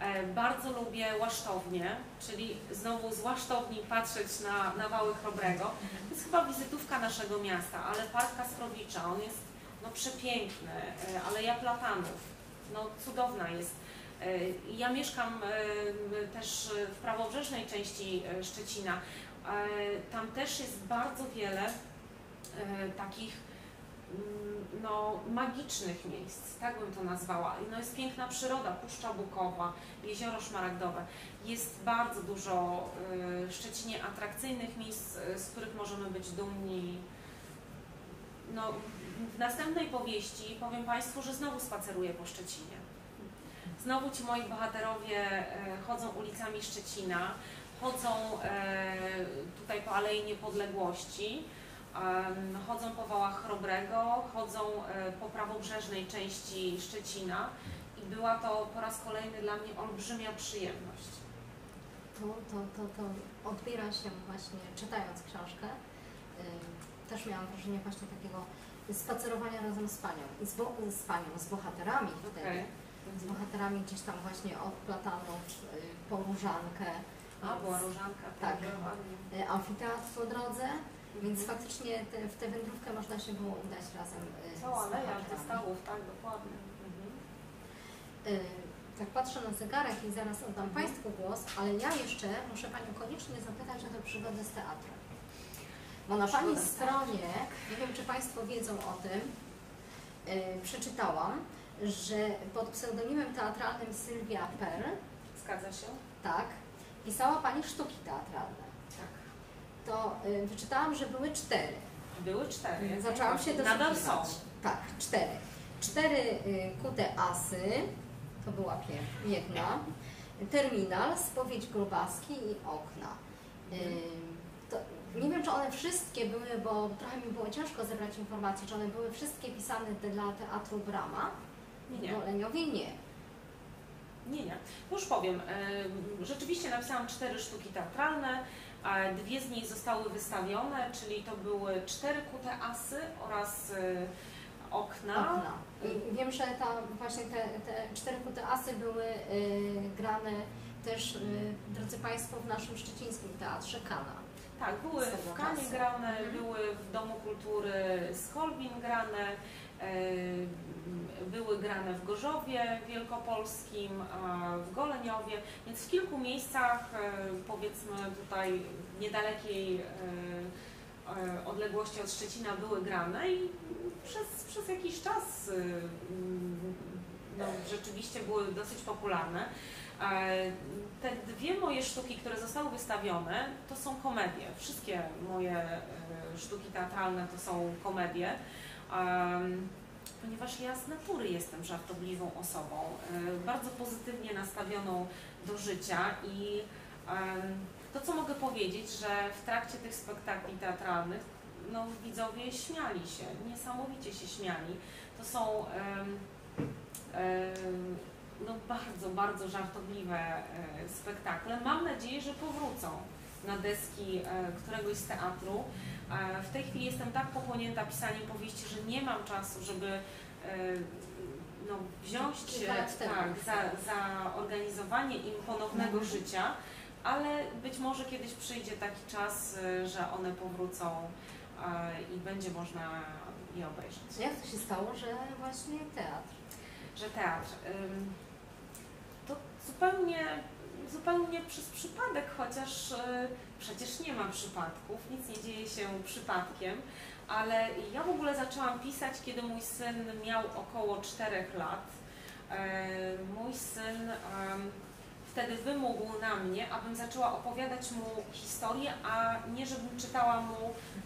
E, Bardzo lubię Łasztownię, czyli znowu z Łasztowni patrzeć na, na Wały Chrobrego. To jest chyba wizytówka naszego miasta, ale Park Kasprowicza, on jest no, przepiękny, e, Aleja Platanów, no cudowna jest. E, Ja mieszkam e, też w prawobrzeżnej części e, Szczecina. Tam też jest bardzo wiele takich mm, no, magicznych miejsc, tak bym to nazwała. No, jest piękna przyroda, Puszcza Bukowa, Jezioro Szmaragdowe. Jest bardzo dużo w Szczecinie atrakcyjnych miejsc, z których możemy być dumni. No, w następnej powieści powiem Państwu, że znowu spaceruję po Szczecinie. Znowu ci moi bohaterowie e, chodzą ulicami Szczecina, chodzą e, tutaj po Alei Niepodległości, chodzą po Wałach Chrobrego, chodzą e, po prawobrzeżnej części Szczecina i była to po raz kolejny dla mnie olbrzymia przyjemność. To, to, to, to odbiera się właśnie czytając książkę. Też miałam wrażenie właśnie takiego spacerowania razem z panią i z, bo, z panią, z bohaterami wtedy. Okej. Z bohaterami gdzieś tam właśnie od Platanów y, po Różankę, A, była różanka, Tak. dokładnie. y, amfiteatr po drodze, więc Mhm. faktycznie te, w tę wędrówkę można się było udać razem y, Cała z aleja kryształów, tak, dokładnie. Mhm. Y, Tak patrzę na zegarek i zaraz oddam Państwu głos, ale ja jeszcze muszę Panią koniecznie zapytać o tę przygodę z teatrem. Bo na Pani stronie, nie wiem czy Państwo wiedzą o tym, y, przeczytałam, że pod pseudonimem teatralnym Sylwia Perl, Zgadza się? tak, pisała Pani sztuki teatralne. Tak. To y, wyczytałam, że były cztery. Były cztery. jak Zaczęłam się najbardziej. Nadal doszukiwać. są. Tak, cztery. Cztery y, kute asy, to była jedna. Terminal, spowiedź grubaski i okna. Y, to, nie wiem, czy one wszystkie były, bo trochę mi było ciężko zebrać informacje, czy one były wszystkie pisane dla Teatru Brama. Nie, nie. W Oleniowie nie. Nie, nie. Już powiem. Em, Rzeczywiście napisałam cztery sztuki teatralne, a dwie z nich zostały wystawione, czyli to były cztery kute asy oraz y, okna. Okna. I wiem, że ta, właśnie te, te cztery kute asy były y, grane też, drodzy Państwo, w naszym szczecińskim teatrze Kana. Tak, były w Kanie grane, Mhm. były w Domu Kultury z Kolbin grane, e, były grane w Gorzowie Wielkopolskim, w Goleniowie, więc w kilku miejscach, e, powiedzmy tutaj niedalekiej e, e, odległości od Szczecina były grane i przez, przez jakiś czas e, mm, no, rzeczywiście były dosyć popularne. E, Te dwie moje sztuki, które zostały wystawione, to są komedie. Wszystkie moje e, sztuki teatralne to są komedie, ponieważ ja z natury jestem żartobliwą osobą, e, bardzo pozytywnie nastawioną do życia i to, co mogę powiedzieć, że w trakcie tych spektakli teatralnych no, widzowie śmiali się, niesamowicie się śmiali. To są no, bardzo, bardzo żartobliwe e, spektakle. Mam nadzieję, że powrócą na deski e, któregoś z teatru. E, W tej chwili jestem tak pochłonięta pisaniem powieści, że nie mam czasu, żeby e, no, wziąć się tak, za, za organizowanie im ponownego Mhm. życia, ale być może kiedyś przyjdzie taki czas, że one powrócą i będzie można je obejrzeć. Jak to się stało, że właśnie teatr? że teatr. To zupełnie, zupełnie przez przypadek, chociaż y, przecież nie ma przypadków, nic nie dzieje się przypadkiem, ale ja w ogóle zaczęłam pisać, kiedy mój syn miał około 4 lat. Y, Mój syn wtedy wymógł na mnie, abym zaczęła opowiadać mu historię, a nie żebym czytała mu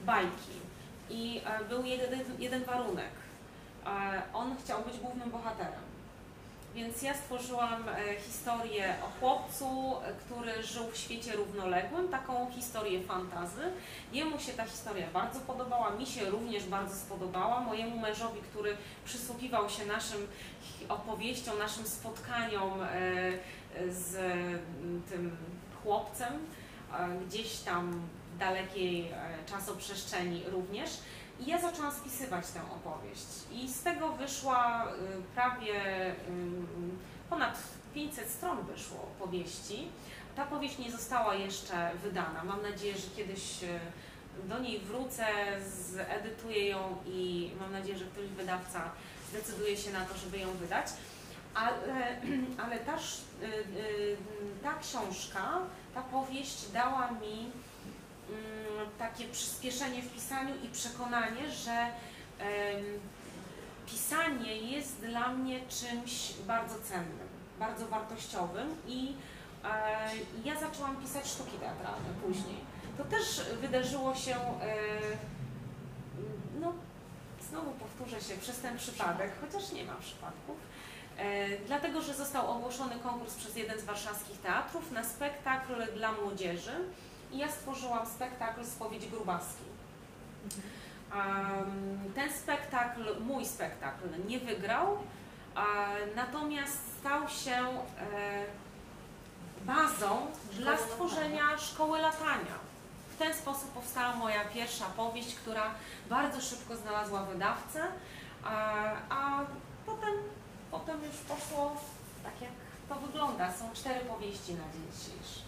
bajki. I e, był jeden, jeden warunek. E, On chciał być głównym bohaterem. Więc ja stworzyłam e, historię o chłopcu, który żył w świecie równoległym, taką historię fantazy. Jemu się ta historia bardzo podobała, mi się również bardzo spodobała. Mojemu mężowi, który przysłuchiwał się naszym opowieściom, naszym spotkaniom e, z m, tym chłopcem, e, gdzieś tam dalekiej czasoprzestrzeni również. I ja zaczęłam spisywać tę opowieść. I z tego wyszła y, prawie y, ponad 500 stron wyszło powieści. Ta powieść nie została jeszcze wydana. Mam nadzieję, że kiedyś y, do niej wrócę, zedytuję ją i mam nadzieję, że któryś wydawca zdecyduje się na to, żeby ją wydać. Ale, ale ta, ta książka, ta powieść dała mi mm, takie przyspieszenie w pisaniu i przekonanie, że pisanie jest dla mnie czymś bardzo cennym, bardzo wartościowym i e, ja zaczęłam pisać sztuki teatralne później. To też wydarzyło się, e, no znowu powtórzę się, przez ten przypadek, chociaż nie ma przypadków. E, dlatego, że został ogłoszony konkurs przez jeden z warszawskich teatrów na spektakl dla młodzieży i ja stworzyłam spektakl Spowiedź Grubaskiej. Ten spektakl, mój spektakl, nie wygrał, natomiast stał się e, bazą dla stworzenia szkoły latania. W ten sposób powstała moja pierwsza powieść, która bardzo szybko znalazła wydawcę, a, a potem, potem już poszło tak, jak to wygląda. Są cztery powieści na dzień dzisiejszy.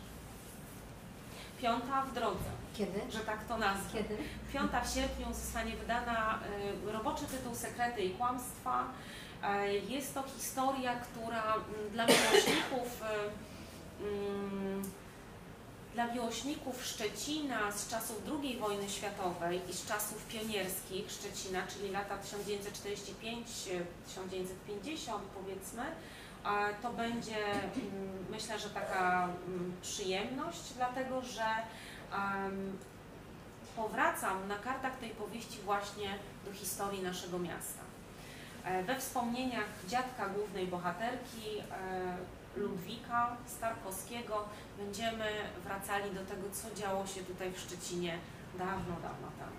Piąta w drodze, Kiedy? że tak to nazwę. Kiedy? Piąta w sierpniu zostanie wydana y, roboczy tytuł Sekrety i Kłamstwa. E, Jest to historia, która mm, dla miłośników y, mm, dla miłośników Szczecina z czasów II wojny światowej i z czasów pionierskich Szczecina, czyli lata 1945-1950 powiedzmy, to będzie mm, myślę, że taka mm, przyjemność, dlatego że powracam na kartach tej powieści właśnie do historii naszego miasta. E, We wspomnieniach dziadka głównej bohaterki, e, Ludwika Starkowskiego, będziemy wracali do tego, co działo się tutaj w Szczecinie dawno, dawno temu.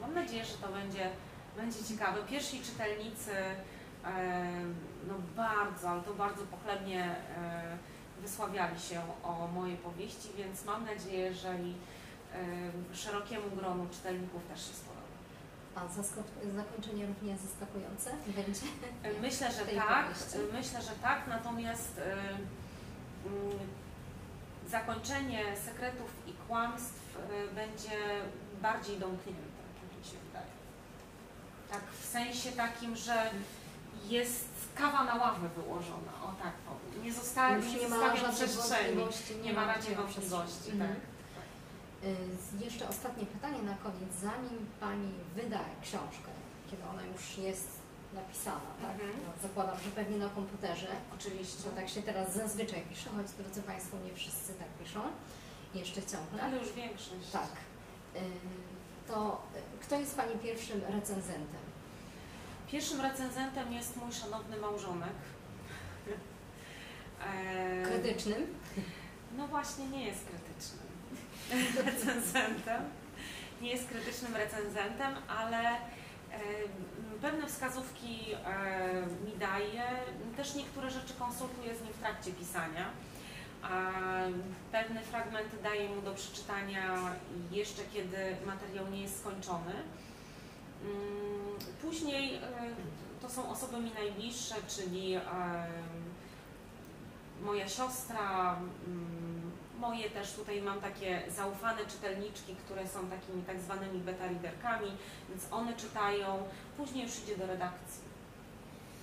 Mam nadzieję, że to będzie, będzie ciekawe. Pierwsi czytelnicy no bardzo, ale to bardzo pochlebnie e, wysławiali się o moje powieści, więc mam nadzieję, że i e, szerokiemu gronu czytelników też się spodoba. A zakończenie równie zaskakujące będzie? Myślę, że tak. powieści. Myślę, że tak, natomiast y, mm, zakończenie sekretów i kłamstw będzie bardziej domknięte, tak mi się wydaje. Tak w sensie takim, że jest kawa na ławę wyłożona, o tak powiem. Nie została, Już nie ma przestrzeni. Nie ma raczej wątpliwości, Mhm. tak. Y, Jeszcze ostatnie pytanie na koniec. Zanim Pani wyda książkę, kiedy ona już jest napisana, tak? Mhm. No, zakładam, że pewnie na komputerze, Oczywiście. bo tak się teraz zazwyczaj pisze, choć drodzy Państwo, nie wszyscy tak piszą. Jeszcze ciągle. Ale już większość. Tak. Y, To y, kto jest Pani pierwszym recenzentem? Pierwszym recenzentem jest mój szanowny małżonek. E, Krytycznym? No właśnie, nie jest krytycznym recenzentem. Nie jest krytycznym recenzentem, ale e, pewne wskazówki e, mi daje. Też niektóre rzeczy konsultuję z nim w trakcie pisania. Pewne fragmenty daję mu do przeczytania jeszcze kiedy materiał nie jest skończony. Później e, to są osoby mi najbliższe, czyli em, moja siostra, mm, moje też tutaj mam takie zaufane czytelniczki, które są takimi tak zwanymi beta readerkami, więc one czytają, później już idzie do redakcji.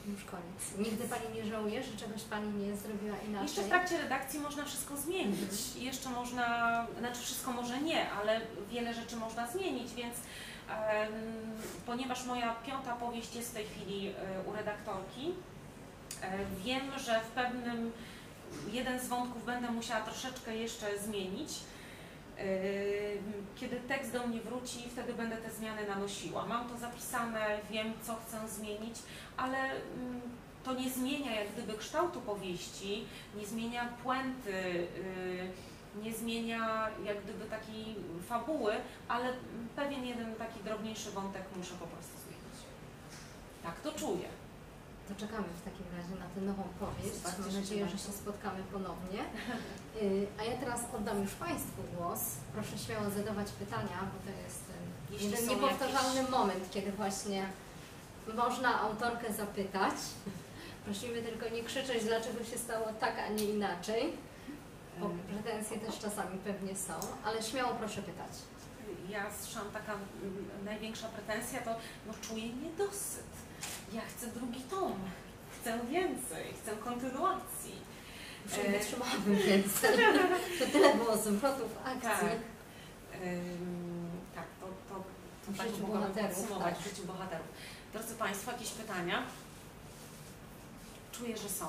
Już koniec. Nigdy Pani nie żałuje, że czegoś Pani nie zrobiła inaczej? Jeszcze w trakcie redakcji można wszystko zmienić. Jeszcze można, znaczy wszystko może nie, ale wiele rzeczy można zmienić, więc ponieważ moja piąta powieść jest w tej chwili e, u redaktorki, e, wiem, że w pewnym jeden z wątków będę musiała troszeczkę jeszcze zmienić. Em, Kiedy tekst do mnie wróci, wtedy będę te zmiany nanosiła. Mam to zapisane, wiem, co chcę zmienić, ale mm, to nie zmienia jak gdyby kształtu powieści, nie zmienia puenty, y, nie zmienia jak gdyby takiej fabuły, ale pewien jeden taki drobniejszy wątek muszę po prostu zmienić. Tak to czuję. To czekamy w takim razie na tę nową powieść. Mam nadzieję, że się spotkamy ponownie. Y, A ja teraz oddam już Państwu głos. Proszę śmiało zadawać pytania, bo to jest y, Jeśli jeden niepowtarzalny jakieś- moment, kiedy właśnie można autorkę zapytać. Prosimy tylko nie krzyczeć, dlaczego się stało tak, a nie inaczej, bo pretensje też czasami pewnie są, ale śmiało proszę pytać. Ja słyszałam taka mm, największa pretensja, to no czuję niedosyt. Ja chcę drugi tom, chcę więcej, chcę kontynuacji. Już E, nie wytrzymałabym więcej. To tyle było zwrotów akcji. Tak. Ym, tak, to, to, to W tak życiu bohaterów, podsumować tak. w życiu bohaterów. Drodzy Państwo, jakieś pytania? Czuję, że są.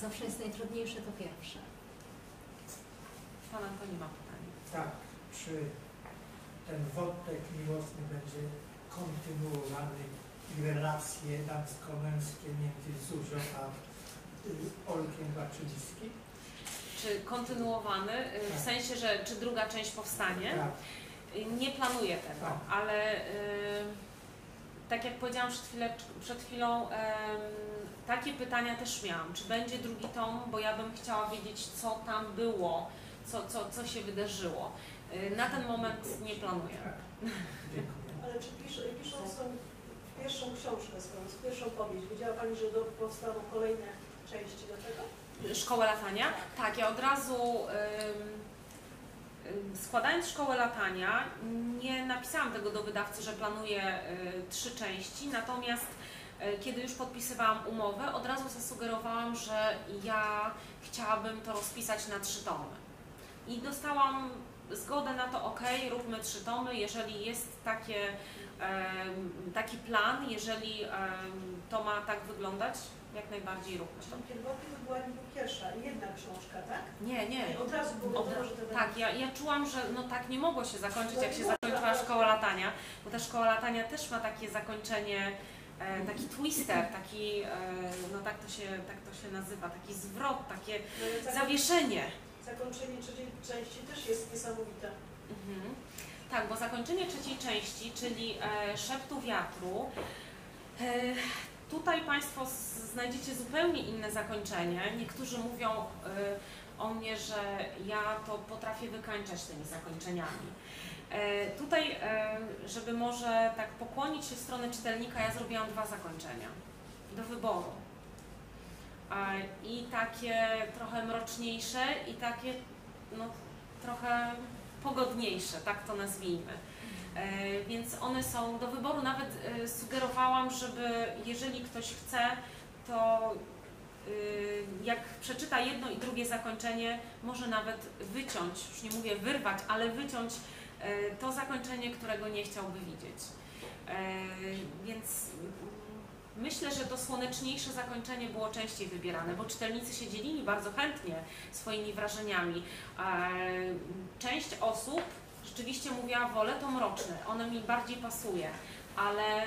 Zawsze jest najtrudniejsze to pierwsze. Pan Antoni ma pytanie. Tak, czy ten wątek miłosny będzie kontynuowany i relacje damsko-męskie między Zuzią a y, Olkiem Baczyńskim? Czy kontynuowany, y, w Tak. sensie, że czy druga część powstanie? Tak, Y, Nie planuję tego, Tak. ale y, tak jak powiedziałam przed, chwilę, przed chwilą, takie pytania też miałam. Czy będzie drugi tom, bo ja bym chciała wiedzieć, co tam było, co, co, co się wydarzyło. Y, Na ten moment nie planuję. tak. Ale czy pisz, pisząc tą pierwszą książkę swoją, pierwszą powieść, wiedziała Pani, że powstaną kolejne części do tego? Szkołę latania? Tak, ja od razu ym, składając szkołę latania nie napisałam tego do wydawcy, że planuję y, trzy części, natomiast kiedy już podpisywałam umowę, od razu zasugerowałam, że ja chciałabym to rozpisać na trzy tomy. I dostałam zgodę na to, ok, róbmy trzy tomy, jeżeli jest takie, em, taki plan, jeżeli em, to ma tak wyglądać, jak najbardziej róbmy to. Czyli pierwotnie to była niby pierwsza, jedna książka, tak? Nie, nie. I od razu było Od- wiadomo, że to będzie. Tak, ja, ja czułam, że no tak nie mogło się zakończyć, jak się zakończyła szkoła latania, bo ta szkoła latania też ma takie zakończenie, e, taki twister, taki, e, no tak to, się, tak to się nazywa, taki zwrot, takie No, zako- zawieszenie. Zakończenie trzeciej części też jest niesamowite. Mhm. Tak, bo zakończenie trzeciej części, czyli e, Szeptu Wiatru, e, tutaj Państwo znajdziecie zupełnie inne zakończenie. Niektórzy mówią e, o mnie, że ja to potrafię wykańczać tymi zakończeniami. E, tutaj, e, żeby może tak pokłonić się w stronę czytelnika, ja zrobiłam dwa zakończenia do wyboru. i takie trochę mroczniejsze i takie no, trochę pogodniejsze, tak to nazwijmy. E, Więc one są do wyboru. Nawet sugerowałam, żeby jeżeli ktoś chce, to y, jak przeczyta jedno i drugie zakończenie, może nawet wyciąć, już nie mówię wyrwać, ale wyciąć to zakończenie, którego nie chciałby widzieć. E, Więc mm, myślę, że to słoneczniejsze zakończenie było częściej wybierane, bo czytelnicy się dzielili bardzo chętnie swoimi wrażeniami. E, Część osób rzeczywiście mówiła, wolę to mroczne, ono mi bardziej pasuje, ale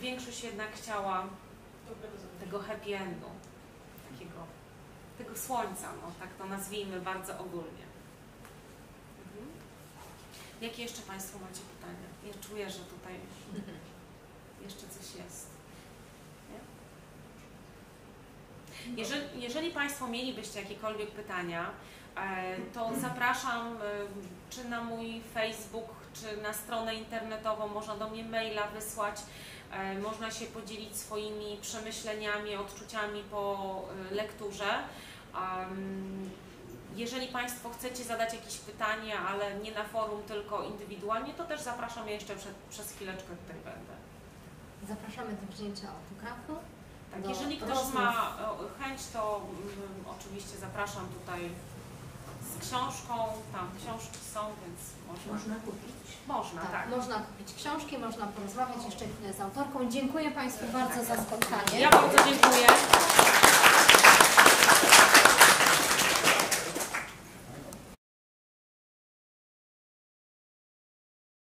większość jednak chciała tego happy endu, takiego, tego słońca, no tak to nazwijmy bardzo ogólnie. Mhm. Jakie jeszcze Państwo macie pytania? Ja czuję, że tutaj jeszcze coś jest. Nie? Jeżeli, jeżeli Państwo mielibyście jakiekolwiek pytania, e, to zapraszam e, czy na mój Facebook, czy na stronę internetową, można do mnie maila wysłać. E, Można się podzielić swoimi przemyśleniami, odczuciami po lekturze. Jeżeli Państwo chcecie zadać jakieś pytanie, ale nie na forum, tylko indywidualnie, to też zapraszam, ja jeszcze przed, przez chwileczkę tutaj będę. Zapraszamy do wzięcia autografu. Tak, jeżeli ktoś rozmów. ma e, chęć, to mm, oczywiście zapraszam tutaj z książką, tam książki są, więc można. Można kupić. Można, Tak, tak. Można kupić książki, można porozmawiać jeszcze chwilę z autorką. Dziękuję Państwu bardzo za spotkanie. Ja bardzo dziękuję.